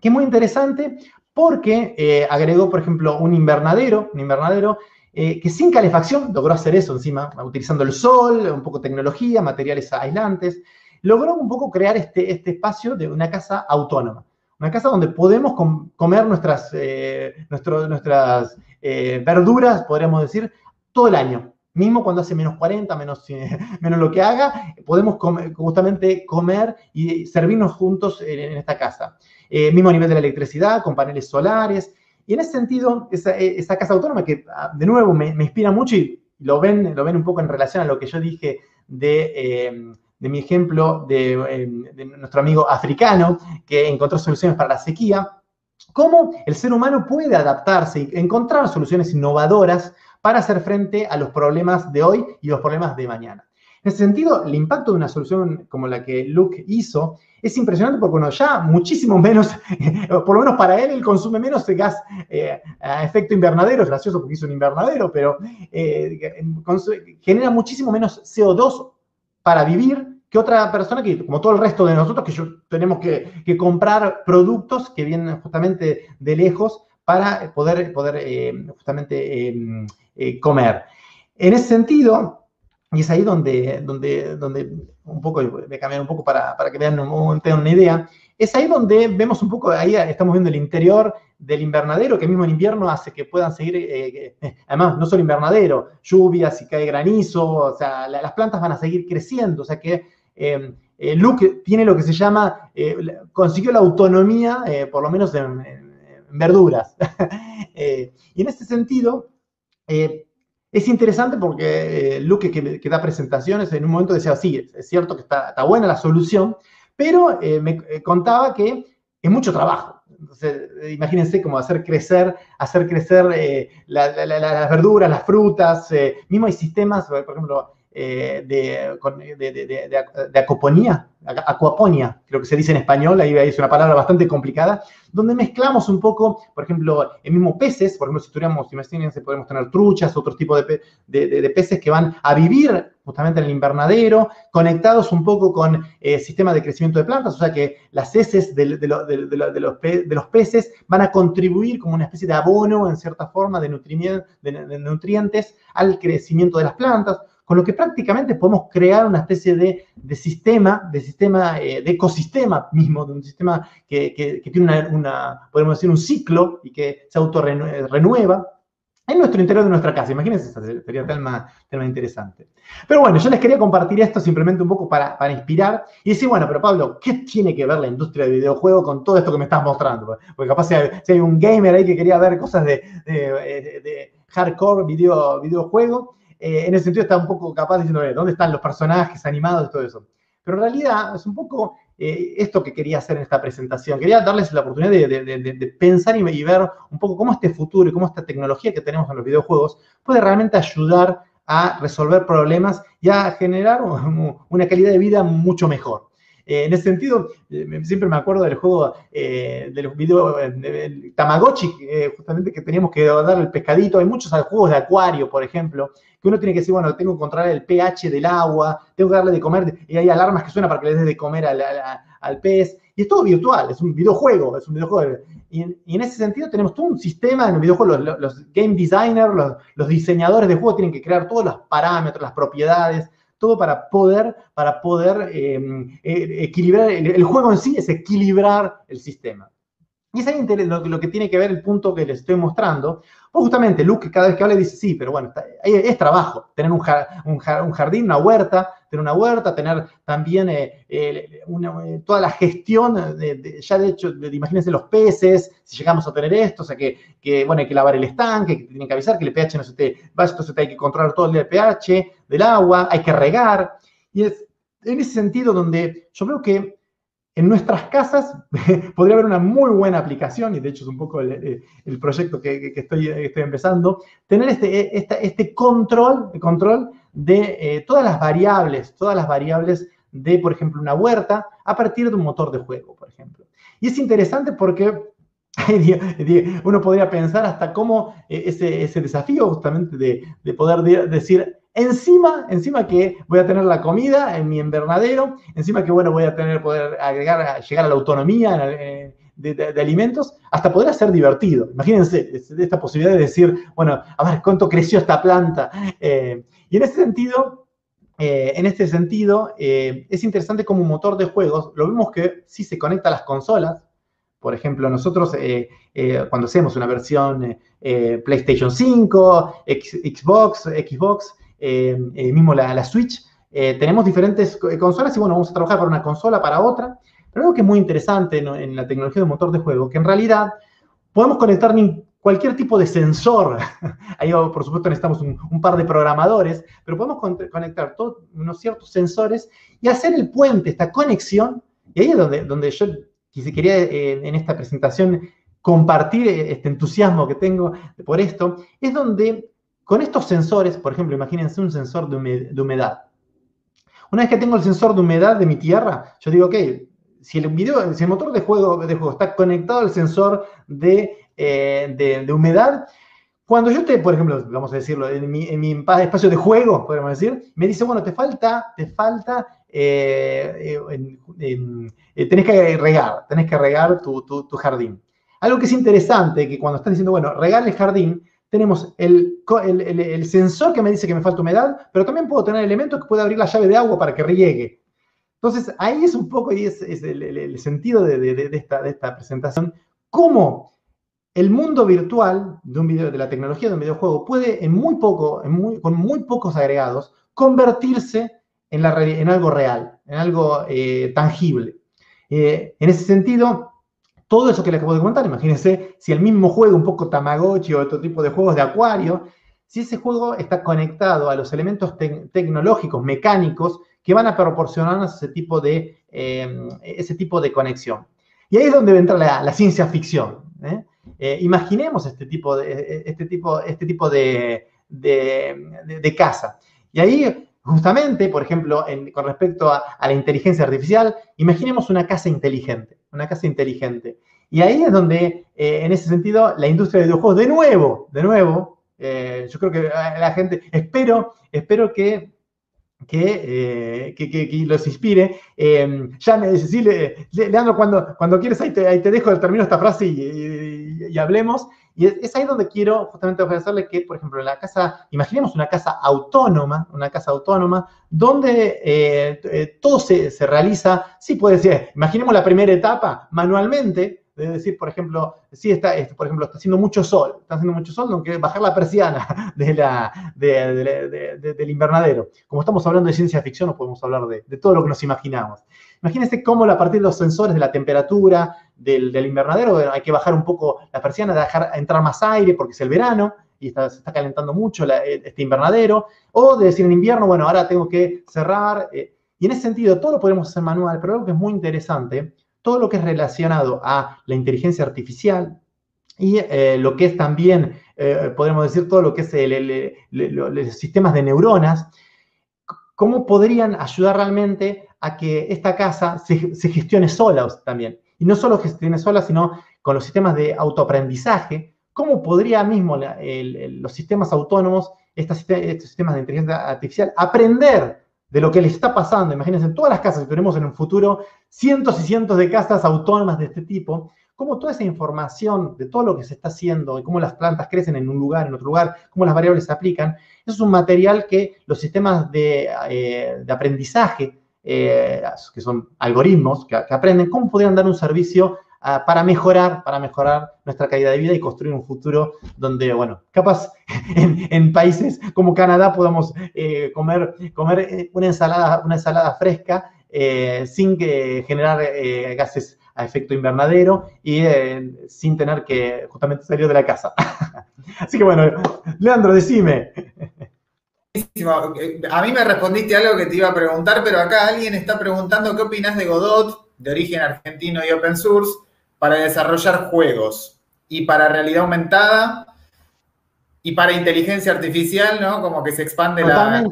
Que es muy interesante porque eh, agregó, por ejemplo, un invernadero, un invernadero eh, que sin calefacción logró hacer eso encima, utilizando el sol, un poco tecnología, materiales aislantes, logró un poco crear este, este espacio de una casa autónoma. Una casa donde podemos comer nuestras, eh, nuestras eh, verduras, podríamos decir, todo el año. Mismo cuando hace menos 40, menos, menos lo que haga, podemos justamente comer y servirnos juntos en, esta casa. mismo nivel de la electricidad, con paneles solares, y en ese sentido, esa, e, casa autónoma que ah, de nuevo me, inspira mucho y lo ven, lo ven un poco en relación a lo que yo dije de, em, mi ejemplo em, de, nuestro amigo africano que encontró soluciones para la sequía, cómo el ser humano puede adaptarse y encontrar soluciones innovadoras para hacer frente a los problemas de hoy y los problemas de mañana. En ese sentido, el impacto de una solución como la que Luke hizo es impresionante porque, bueno, ya muchísimo menos, por lo menos para él, él consume menos gas eh, a efecto invernadero, es gracioso porque hizo un invernadero, pero eh, genera muchísimo menos CO2 para vivir que otra persona que, como todo el resto de nosotros, que tenemos que, comprar productos que vienen justamente de lejos para poder, poder eh, justamente comer. En ese sentido, y es ahí donde, donde, donde un poco, voy a cambiar un poco para, para que vean un, tengan una idea, es ahí donde vemos un poco, ahí estamos viendo el interior del invernadero, que mismo en invierno hace que puedan seguir, eh, eh, además, no solo invernadero, lluvias y cae granizo, o sea, las plantas van a seguir creciendo, o sea que eh, Luke tiene lo que se llama, consiguió la autonomía, por lo menos en, en verduras. y en este sentido, es interesante porque eh, Luque, que, da presentaciones, en un momento decía, sí, es, cierto que está, buena la solución, pero eh, me eh, contaba que es mucho trabajo. Imagínense cómo hacer crecer, hacer crecer las verduras, las frutas, mismo hay sistemas, por ejemplo, de, de, acoponía, acuaponia, creo que se dice en español, ahí es una palabra bastante complicada, donde mezclamos un poco, por ejemplo, el mismo peces, por ejemplo, si tuviéramos, imagínense, podemos tener truchas, otro tipo de, peces que van a vivir justamente en el invernadero, conectados un poco con el sistema de crecimiento de plantas, o sea que las heces de, los, de los peces van a contribuir como una especie de abono, en cierta forma, de, de nutrientes al crecimiento de las plantas con lo que prácticamente podemos crear una especie de, sistema, de sistema, eh, de ecosistema mismo, de un sistema que, tiene una, podemos decir, un ciclo y que se autorrenueva en nuestro interior de nuestra casa. Imagínense, sería tema, tema interesante. Pero bueno, yo les quería compartir esto simplemente un poco para, inspirar y decir, bueno, pero Pablo, ¿qué tiene que ver la industria de videojuegos con todo esto que me estás mostrando? Porque capaz si hay, un gamer ahí que quería ver cosas de, de hardcore video, videojuego, eh, en ese sentido está un poco capaz diciendo, ¿dónde están los personajes animados y todo eso? Pero en realidad es un poco eh, esto que quería hacer en esta presentación. Quería darles la oportunidad de, pensar y, ver un poco cómo este futuro y cómo esta tecnología que tenemos en los videojuegos puede realmente ayudar a resolver problemas y a generar una calidad de vida mucho mejor. Eh, en ese sentido, siempre me acuerdo del juego, de los videos, del Tamagotchi, justamente que teníamos que dar el pescadito. Hay muchos juegos de acuario, por ejemplo, que uno tiene que decir, bueno, tengo que controlar el pH del agua, tengo que darle de comer, y hay alarmas que suenan para que le des de comer al, pez. y es todo virtual, es un videojuego, es un videojuego. Y en, ese sentido tenemos todo un sistema en el videojuego, los, game designers, los, diseñadores de juegos tienen que crear todos los parámetros, las propiedades, todo para poder, para poder em, eh, equilibrar, el, juego en sí es equilibrar el sistema. Y es ahí lo, que tiene que ver el punto que les estoy mostrando. Pues justamente Luke cada vez que habla dice, sí, pero bueno, es trabajo, tener un, jardín, una huerta, tener una huerta, tener también eh, eh, toda la gestión, ya de hecho, imagínense los peces, si llegamos a tener esto, o sea que, bueno, hay que lavar el estanque, que tienen que avisar que el pH no se te vaya, entonces hay que controlar todo el pH del agua, hay que regar. Y es en ese sentido donde yo veo que en nuestras casas podría haber una muy buena aplicación, y de hecho es un poco el, eh, proyecto que, estoy, estoy, empezando, tener este, eh, este control, de eh, todas las variables, todas las variables de, por ejemplo, una huerta a partir de un motor de juego, por ejemplo. Y es interesante porque uno podría pensar hasta cómo ese, desafío justamente de poder decir, Encima, encima que voy a tener la comida en mi invernadero, encima que bueno, voy a tener poder agregar, llegar a la autonomía eh, de, alimentos, hasta poder ser divertido. Imagínense esta posibilidad de decir, bueno, a ver, ¿cuánto creció esta planta? Eh, y en ese sentido, eh, en este sentido, es interesante como motor de juegos, lo vemos que sí se conecta a las consolas, por ejemplo, nosotros cuando hacemos una versión PlayStation 5, Xbox, Xbox, mismo la, Switch. Eh, tenemos diferentes consolas y bueno, vamos a trabajar para una consola, para otra. Pero algo que es muy interesante en, la tecnología de motor de juego, que en realidad podemos conectar cualquier tipo de sensor. Ahí, por supuesto, necesitamos un, par de programadores, pero podemos conectar todos unos ciertos sensores y hacer el puente, esta conexión. Y ahí es donde, donde yo quería en esta presentación compartir este entusiasmo que tengo por esto, es donde con estos sensores, por ejemplo, imagínense un sensor de, humedad. Una vez que tengo el sensor de humedad de mi tierra, yo digo, ok, si el, video, si el motor de juego, de juego está conectado al sensor de, eh, humedad, cuando yo esté, por ejemplo, vamos a decirlo, en mi, espacio de juego, podemos decir, me dice, bueno, te falta, te falta, eh, eh, tenés que regar, tenés que regar tu, tu, jardín. Algo que es interesante, que cuando están diciendo, bueno, regar el jardín, tenemos el, sensor que me dice que me falta humedad, pero también puedo tener elementos que puede abrir la llave de agua para que riegue. Entonces, ahí es un poco, el, sentido de, esta, presentación, cómo el mundo virtual de, un video, de la tecnología de un videojuego puede, en muy poco, con muy pocos agregados, convertirse en, algo real, en algo eh, tangible. Eh, en ese sentido, todo eso que les acabo de comentar, imagínense si el mismo juego, un poco Tamagotchi o otro tipo de juegos de acuario, si ese juego está conectado a los elementos tecnológicos, mecánicos, que van a proporcionarnos ese tipo de, eh, ese tipo de conexión. Y ahí es donde entra la, la ciencia ficción. ¿eh? Eh, imaginemos este tipo de, este tipo, este tipo de, de, casa. Y ahí, justamente, por ejemplo, con respecto a, la inteligencia artificial, imaginemos una casa inteligente una casa inteligente. Y ahí es donde, eh, en ese sentido, la industria de videojuegos, de nuevo, de nuevo, eh, yo creo que la gente, espero, espero que que, eh, los inspire. ya me dice, sí, Leandro, cuando, cuando quieres, ahí te, ahí te dejo, termino esta frase y, hablemos. Y es, ahí donde quiero justamente ofrecerle que, por ejemplo, en la casa, imaginemos una casa autónoma, una casa autónoma, donde eh, eh, todo se, se, realiza, sí puede ser, imaginemos la primera etapa manualmente, de decir, por ejemplo, si está, por ejemplo, está haciendo mucho sol, está haciendo mucho sol, no que bajar la persiana de la, del invernadero. Como estamos hablando de ciencia ficción, no podemos hablar de, todo lo que nos imaginamos. Imagínense cómo a partir de los sensores de la temperatura del, invernadero hay que bajar un poco la persiana, dejar entrar más aire porque es el verano y está, se está calentando mucho este invernadero. O de decir en invierno, bueno, ahora tengo que cerrar. Eh, y en ese sentido, todo lo podemos hacer manual, pero algo que es muy interesante todo lo que es relacionado a la inteligencia artificial y eh, lo que es también, eh, podemos decir, todo lo que es los sistemas de neuronas, cómo podrían ayudar realmente a que esta casa se, gestione sola también. Y no solo gestione sola, sino con los sistemas de autoaprendizaje, cómo podría mismo los sistemas autónomos, estos, sistemas de inteligencia artificial, aprender de lo que le está pasando. Imagínense, en todas las casas que tenemos en un futuro, cientos y cientos de casas autónomas de este tipo, cómo toda esa información de todo lo que se está haciendo y cómo las plantas crecen en un lugar, en otro lugar, cómo las variables se aplican, eso es un material que los sistemas de, eh, aprendizaje, eh, que son algoritmos que, aprenden, cómo podrían dar un servicio ah, para mejorar, para mejorar nuestra calidad de vida y construir un futuro donde, bueno, capaz en, países como Canadá podamos eh, comer, comer una, ensalada, una ensalada fresca sin que generar gases a efecto invernadero y eh, sin tener que justamente salir de la casa. Así que bueno, Leandro, decime. A mí me respondiste algo que te iba a preguntar, pero acá alguien está preguntando qué opinas de Godot, de origen argentino y open source, para desarrollar juegos y para realidad aumentada y para inteligencia artificial, ¿no? Como que se expande la,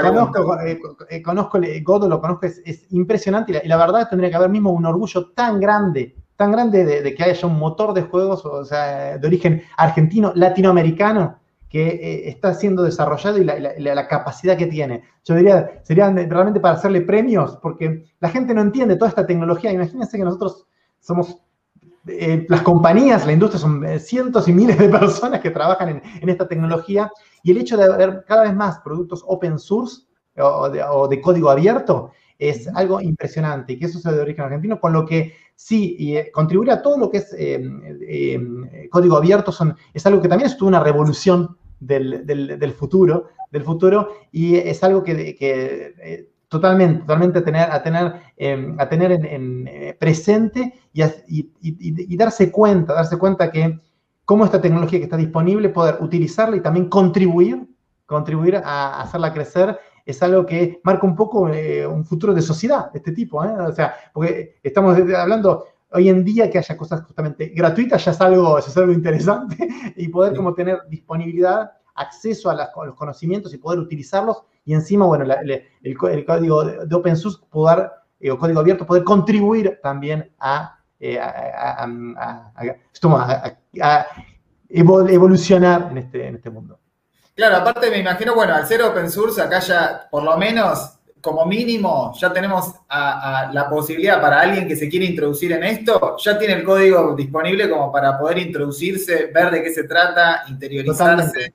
conozco, eh, eh, conozco Godot, lo conozco, es, impresionante y la, verdad tendría que haber mismo un orgullo tan grande, tan grande de, que haya un motor de juegos, o sea, de origen argentino, latinoamericano, que eh, está siendo desarrollado y la, capacidad que tiene. Yo diría, sería realmente para hacerle premios, porque la gente no entiende toda esta tecnología. Imagínense que nosotros somos eh, las compañías, la industria son eh, cientos y miles de personas que trabajan en, esta tecnología y el hecho de haber cada vez más productos open source o de, código abierto es algo impresionante y que eso sea de origen argentino, con lo que sí y, contribuir a todo lo que es código abierto son, es algo que también es una revolución del, futuro, del futuro y es algo que, que totalmente, totalmente a tener, a tener, em, a tener en, eh, presente y, darse cuenta, darse cuenta que cómo esta tecnología que está disponible, poder utilizarla y también contribuir, contribuir a, hacerla crecer, es algo que marca un poco eh, un futuro de sociedad de este tipo. ¿eh? O sea, porque estamos hablando hoy en día que haya cosas justamente gratuitas ya es algo, es algo interesante y poder como tener disponibilidad, acceso a, a los conocimientos y poder utilizarlos y encima, bueno, el, código de, open source, poder, eh, o código abierto, poder contribuir también a, eh, evolucionar en este, en este mundo. Claro, aparte me imagino, bueno, al ser open source, acá ya por lo menos, como mínimo, ya tenemos la posibilidad para alguien que se quiere introducir en esto, ya tiene el código disponible como para poder introducirse, ver de qué se trata, interiorizarse.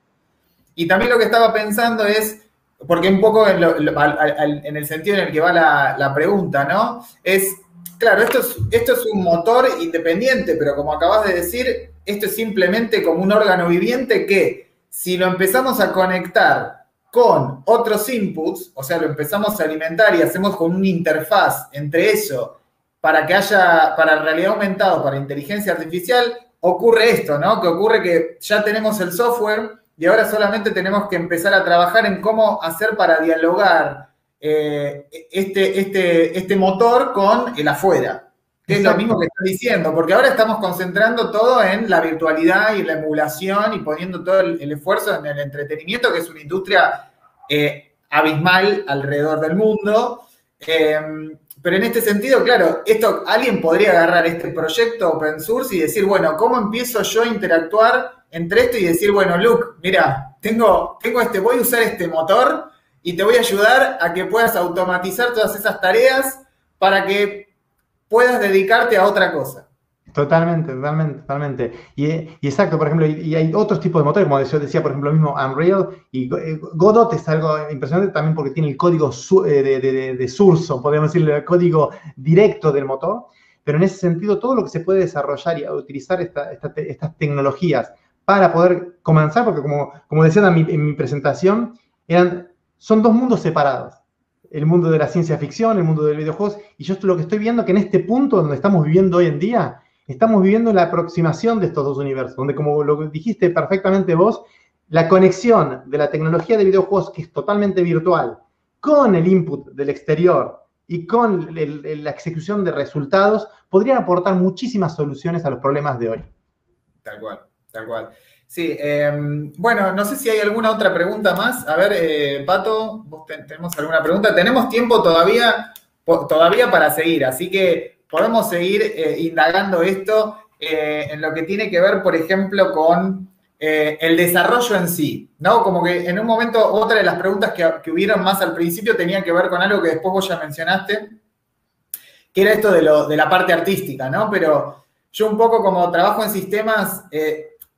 Y también lo que estaba pensando es, porque un poco en, el sentido en el que va la, pregunta, ¿no? Es, claro, esto es, esto es un motor independiente, pero como acabas de decir, esto es simplemente como un órgano viviente que si lo empezamos a conectar con otros inputs, o sea, lo empezamos a alimentar y hacemos con una interfaz entre eso para que haya, para realidad aumentada, para inteligencia artificial, ocurre esto, ¿no? Que ocurre que ya tenemos el software y ahora solamente tenemos que empezar a trabajar en cómo hacer para dialogar eh, este, este, este motor con el afuera, que es lo mismo que estás diciendo, porque ahora estamos concentrando todo en la virtualidad y la emulación y poniendo todo el, esfuerzo en el entretenimiento, que es una industria eh, abismal alrededor del mundo. Em, pero en este sentido, claro, esto alguien podría agarrar este proyecto open source y decir, bueno, ¿cómo empiezo yo a interactuar entre esto y decir, bueno, Luke, mira, tengo, tengo este, voy a usar este motor y te voy a ayudar a que puedas automatizar todas esas tareas para que puedas dedicarte a otra cosa. Totalmente, totalmente, totalmente. Y, exacto, por ejemplo, y, hay otros tipos de motores, como yo decía, por ejemplo, lo mismo Unreal y eh, Godot es algo impresionante también porque tiene el código eh, de, de, de, surso, podríamos decirle, el código directo del motor, pero en ese sentido todo lo que se puede desarrollar y utilizar estas tecnologías para poder comenzar, porque como, como decía en mi, en mi presentación, eran, son dos mundos separados. El mundo de la ciencia ficción, el mundo del videojuegos, y yo lo que estoy viendo que en este punto donde estamos viviendo hoy en día, estamos viviendo la aproximación de estos dos universos, donde como lo dijiste perfectamente vos, la conexión de la tecnología de videojuegos que es totalmente virtual con el input del exterior y con la ejecución de resultados podrían aportar muchísimas soluciones a los problemas de hoy. Tal cual. Tal cual. Sí, em, bueno, no sé si hay alguna otra pregunta más. A ver, eh, Pato, ¿vos tenemos alguna pregunta? Tenemos tiempo todavía, todavía para seguir, así que podemos seguir eh, indagando esto eh, en lo que tiene que ver, por ejemplo, con el desarrollo en sí, ¿no? Como que en un momento, otra de las preguntas que, que hubieron más al principio tenía que ver con algo que después vos ya mencionaste, que era esto de, lo, de la parte artística, ¿no? Pero yo un poco como trabajo en sistemas,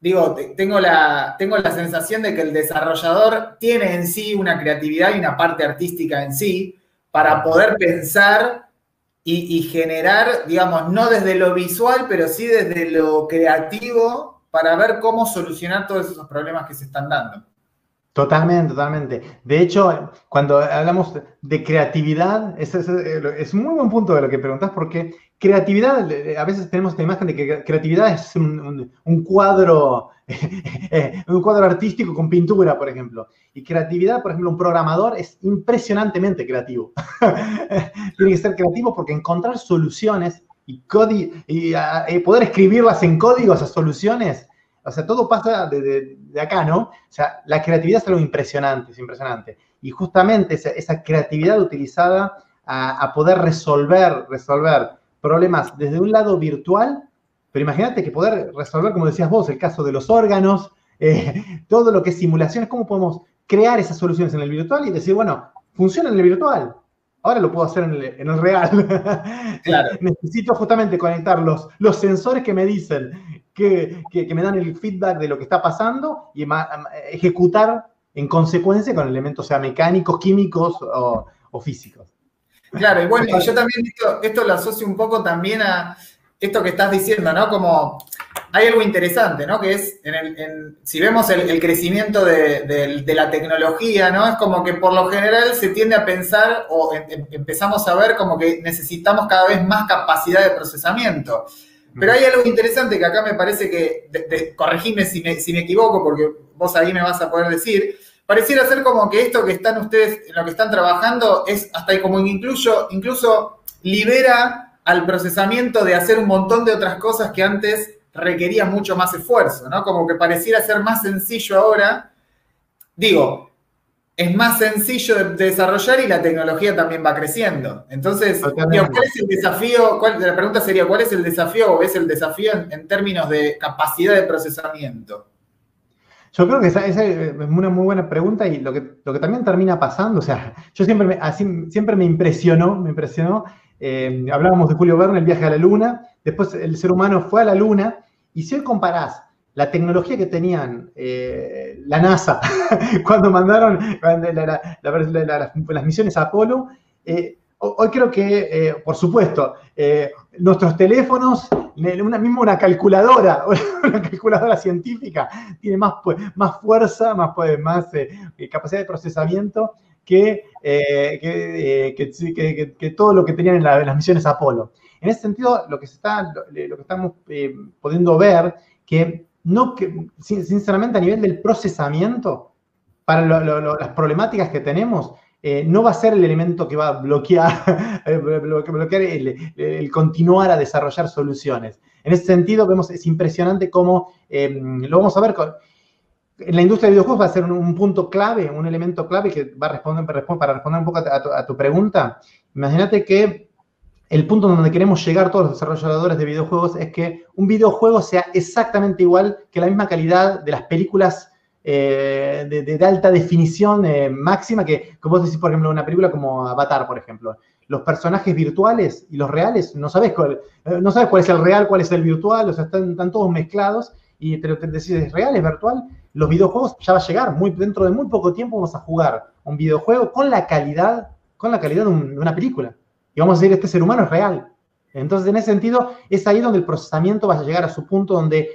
digo, tengo la, tengo la sensación de que el desarrollador tiene en sí una creatividad y una parte artística en sí para poder pensar y, y generar, digamos, no desde lo visual, pero sí desde lo creativo para ver cómo solucionar todos esos problemas que se están dando. Totalmente, totalmente. De hecho, cuando hablamos de creatividad, es, es, un muy buen punto de lo que preguntas, porque creatividad, a veces tenemos esta imagen de que creatividad es un, cuadro, un cuadro artístico con pintura, por ejemplo. Y creatividad, por ejemplo, un programador es impresionantemente creativo. Tiene que ser creativo porque encontrar soluciones y, y, y poder escribirlas en código, esas soluciones, o sea, todo pasa de, acá, ¿no? O sea, la creatividad es algo impresionante, es impresionante. Y justamente esa, creatividad utilizada a, poder resolver, resolver problemas desde un lado virtual, pero imagínate que poder resolver, como decías vos, el caso de los órganos, eh, todo lo que es simulaciones, cómo podemos crear esas soluciones en el virtual y decir, bueno, funciona en el virtual, ahora lo puedo hacer en el, real. Claro. Necesito justamente conectar los, los sensores que me dicen que, me dan el feedback de lo que está pasando y ejecutar en consecuencia con elementos, sea, mecánicos, químicos o, físicos. Claro, y bueno, yo también esto, lo asocio un poco también a esto que estás diciendo, ¿no? Como hay algo interesante, ¿no? Que es, si vemos el, crecimiento de, la tecnología, ¿no? Es como que por lo general se tiende a pensar o em, em, empezamos a ver como que necesitamos cada vez más capacidad de procesamiento. Pero hay algo interesante que acá me parece que, corregime si me, si me equivoco, porque vos ahí me vas a poder decir, pareciera ser como que esto que están ustedes, en lo que están trabajando, es hasta como incluso, incluso libera al procesamiento de hacer un montón de otras cosas que antes requería mucho más esfuerzo, ¿no? Como que pareciera ser más sencillo ahora. Digo, es más sencillo de, desarrollar y la tecnología también va creciendo. Entonces, ¿cuál es el desafío? la pregunta sería, ¿cuál es el desafío o es el desafío en, términos de capacidad de procesamiento? Yo creo que esa, es una muy buena pregunta y lo que, lo que también termina pasando, o sea, yo siempre me, así, siempre me impresionó, me impresionó, eh, hablábamos de Julio Verne, el viaje a la Luna, después el ser humano fue a la Luna, y si hoy comparás la tecnología que tenían eh, la NASA cuando mandaron las misiones Apolo, eh, hoy creo que, eh, por supuesto, nuestros teléfonos, una misma una calculadora, una calculadora científica, tiene más, más fuerza, más, más capacidad de procesamiento que, que, todo lo que tenían en, las misiones Apolo. En ese sentido, lo que, se está, lo, lo que estamos pudiendo ver, que no que, sinceramente, a nivel del procesamiento, para las problemáticas que tenemos, eh, no va a ser el elemento que va a bloquear, eh, bloquear el, continuar a desarrollar soluciones. En ese sentido, vemos, es impresionante cómo, em, lo vamos a ver, en la industria de videojuegos va a ser un, punto clave, un elemento clave que va a responder, para responder un poco a tu pregunta. Imagínate que el punto donde queremos llegar todos los desarrolladores de videojuegos es que un videojuego sea exactamente igual que la misma calidad de las películas eh, de, alta definición eh, máxima que, como vos decís, por ejemplo, una película como Avatar, por ejemplo. Los personajes virtuales y los reales, no sabes cuál, eh, no sabes cuál es el real, cuál es el virtual, o sea, están, todos mezclados, y, pero te decides, ¿es real, es virtual? Los videojuegos ya va a llegar, muy, dentro de muy poco tiempo vamos a jugar un videojuego con la calidad, con la calidad de una película y vamos a decir, este ser humano es real. Entonces, en ese sentido, es ahí donde el procesamiento va a llegar a su punto donde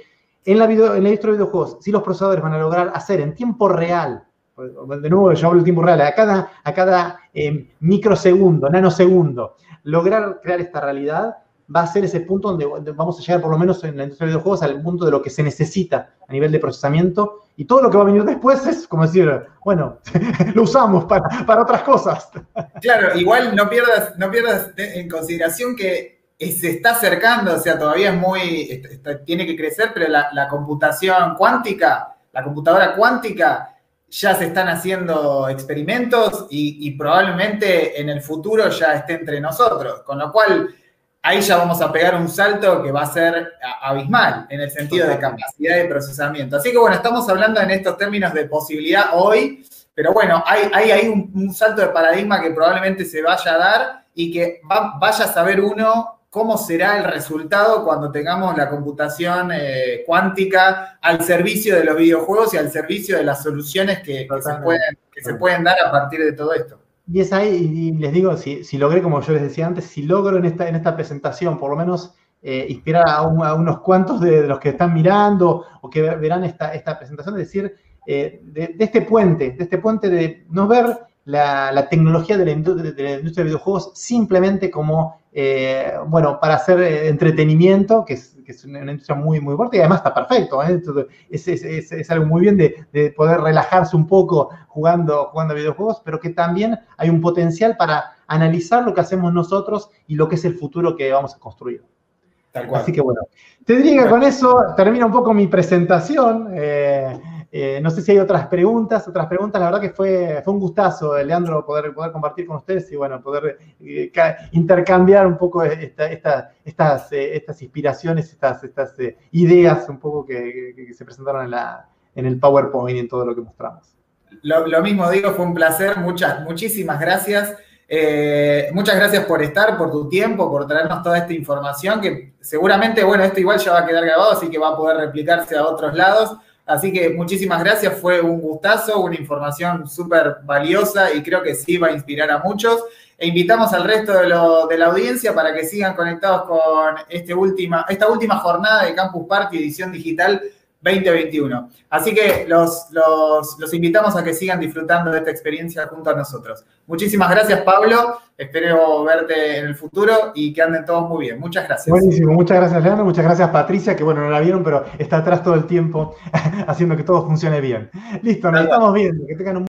en la, video, en la industria de videojuegos, si los procesadores van a lograr hacer en tiempo real, de nuevo yo hablo de tiempo real, a cada, a cada eh, microsegundo, nanosegundo, lograr crear esta realidad, va a ser ese punto donde vamos a llegar, por lo menos en la industria de videojuegos, al punto de lo que se necesita a nivel de procesamiento. Y todo lo que va a venir después es como decir, bueno, lo usamos para, para otras cosas. Claro, igual no pierdas, no pierdas en consideración que se está acercando, o sea, todavía es muy, tiene que crecer, pero la, computación cuántica, la computadora cuántica, ya se están haciendo experimentos y, probablemente en el futuro ya esté entre nosotros. Con lo cual, ahí ya vamos a pegar un salto que va a ser abismal en el sentido de capacidad de procesamiento. Así que bueno, estamos hablando en estos términos de posibilidad hoy, pero bueno, hay, hay, un, salto de paradigma que probablemente se vaya a dar y que vaya a saber uno cómo será el resultado cuando tengamos la computación eh, cuántica al servicio de los videojuegos y al servicio de las soluciones que, se, pueden, que se pueden dar a partir de todo esto. Y es ahí, y les digo, si, si, logré, como yo les decía antes, si logro en esta, en esta presentación por lo menos eh, inspirar a, unos cuantos de, los que están mirando o que verán esta, esta presentación, es decir, eh, de, este puente, de este puente de no ver la, tecnología de la, industria de videojuegos simplemente como, eh, bueno, para hacer entretenimiento, que es, que es una industria muy, muy fuerte y además está perfecto. ¿eh? Es, es, es, algo muy bien de, de, poder relajarse un poco jugando, jugando videojuegos, pero que también hay un potencial para analizar lo que hacemos nosotros y lo que es el futuro que vamos a construir. Así que bueno, te diría que con eso termina un poco mi presentación. Eh, eh, no sé si hay otras preguntas, otras preguntas. La verdad que fue, fue un gustazo, eh, Leandro, poder, poder compartir con ustedes y bueno, poder eh, intercambiar un poco estas, estas inspiraciones, estas, estas ideas un poco que, se presentaron en, la, en el PowerPoint y en todo lo que mostramos. Lo, mismo digo, fue un placer. Muchas, muchísimas gracias. muchas gracias por estar, por tu tiempo, por traernos toda esta información que seguramente, bueno, esto igual ya va a quedar grabado, así que va a poder replicarse a otros lados. Así que muchísimas gracias, fue un gustazo, una información súper valiosa y creo que sí va a inspirar a muchos. E invitamos al resto de, la audiencia para que sigan conectados con este última, esta última jornada de Campus Party edición digital 2021. Así que los, los, invitamos a que sigan disfrutando de esta experiencia junto a nosotros. Muchísimas gracias, Pablo. Espero verte en el futuro y que anden todos muy bien. Muchas gracias. Buenísimo. Muchas gracias, Leandro. Muchas gracias, Patricia, que bueno, no la vieron, pero está atrás todo el tiempo haciendo que todo funcione bien. Listo, nos estamos viendo. Que tengan un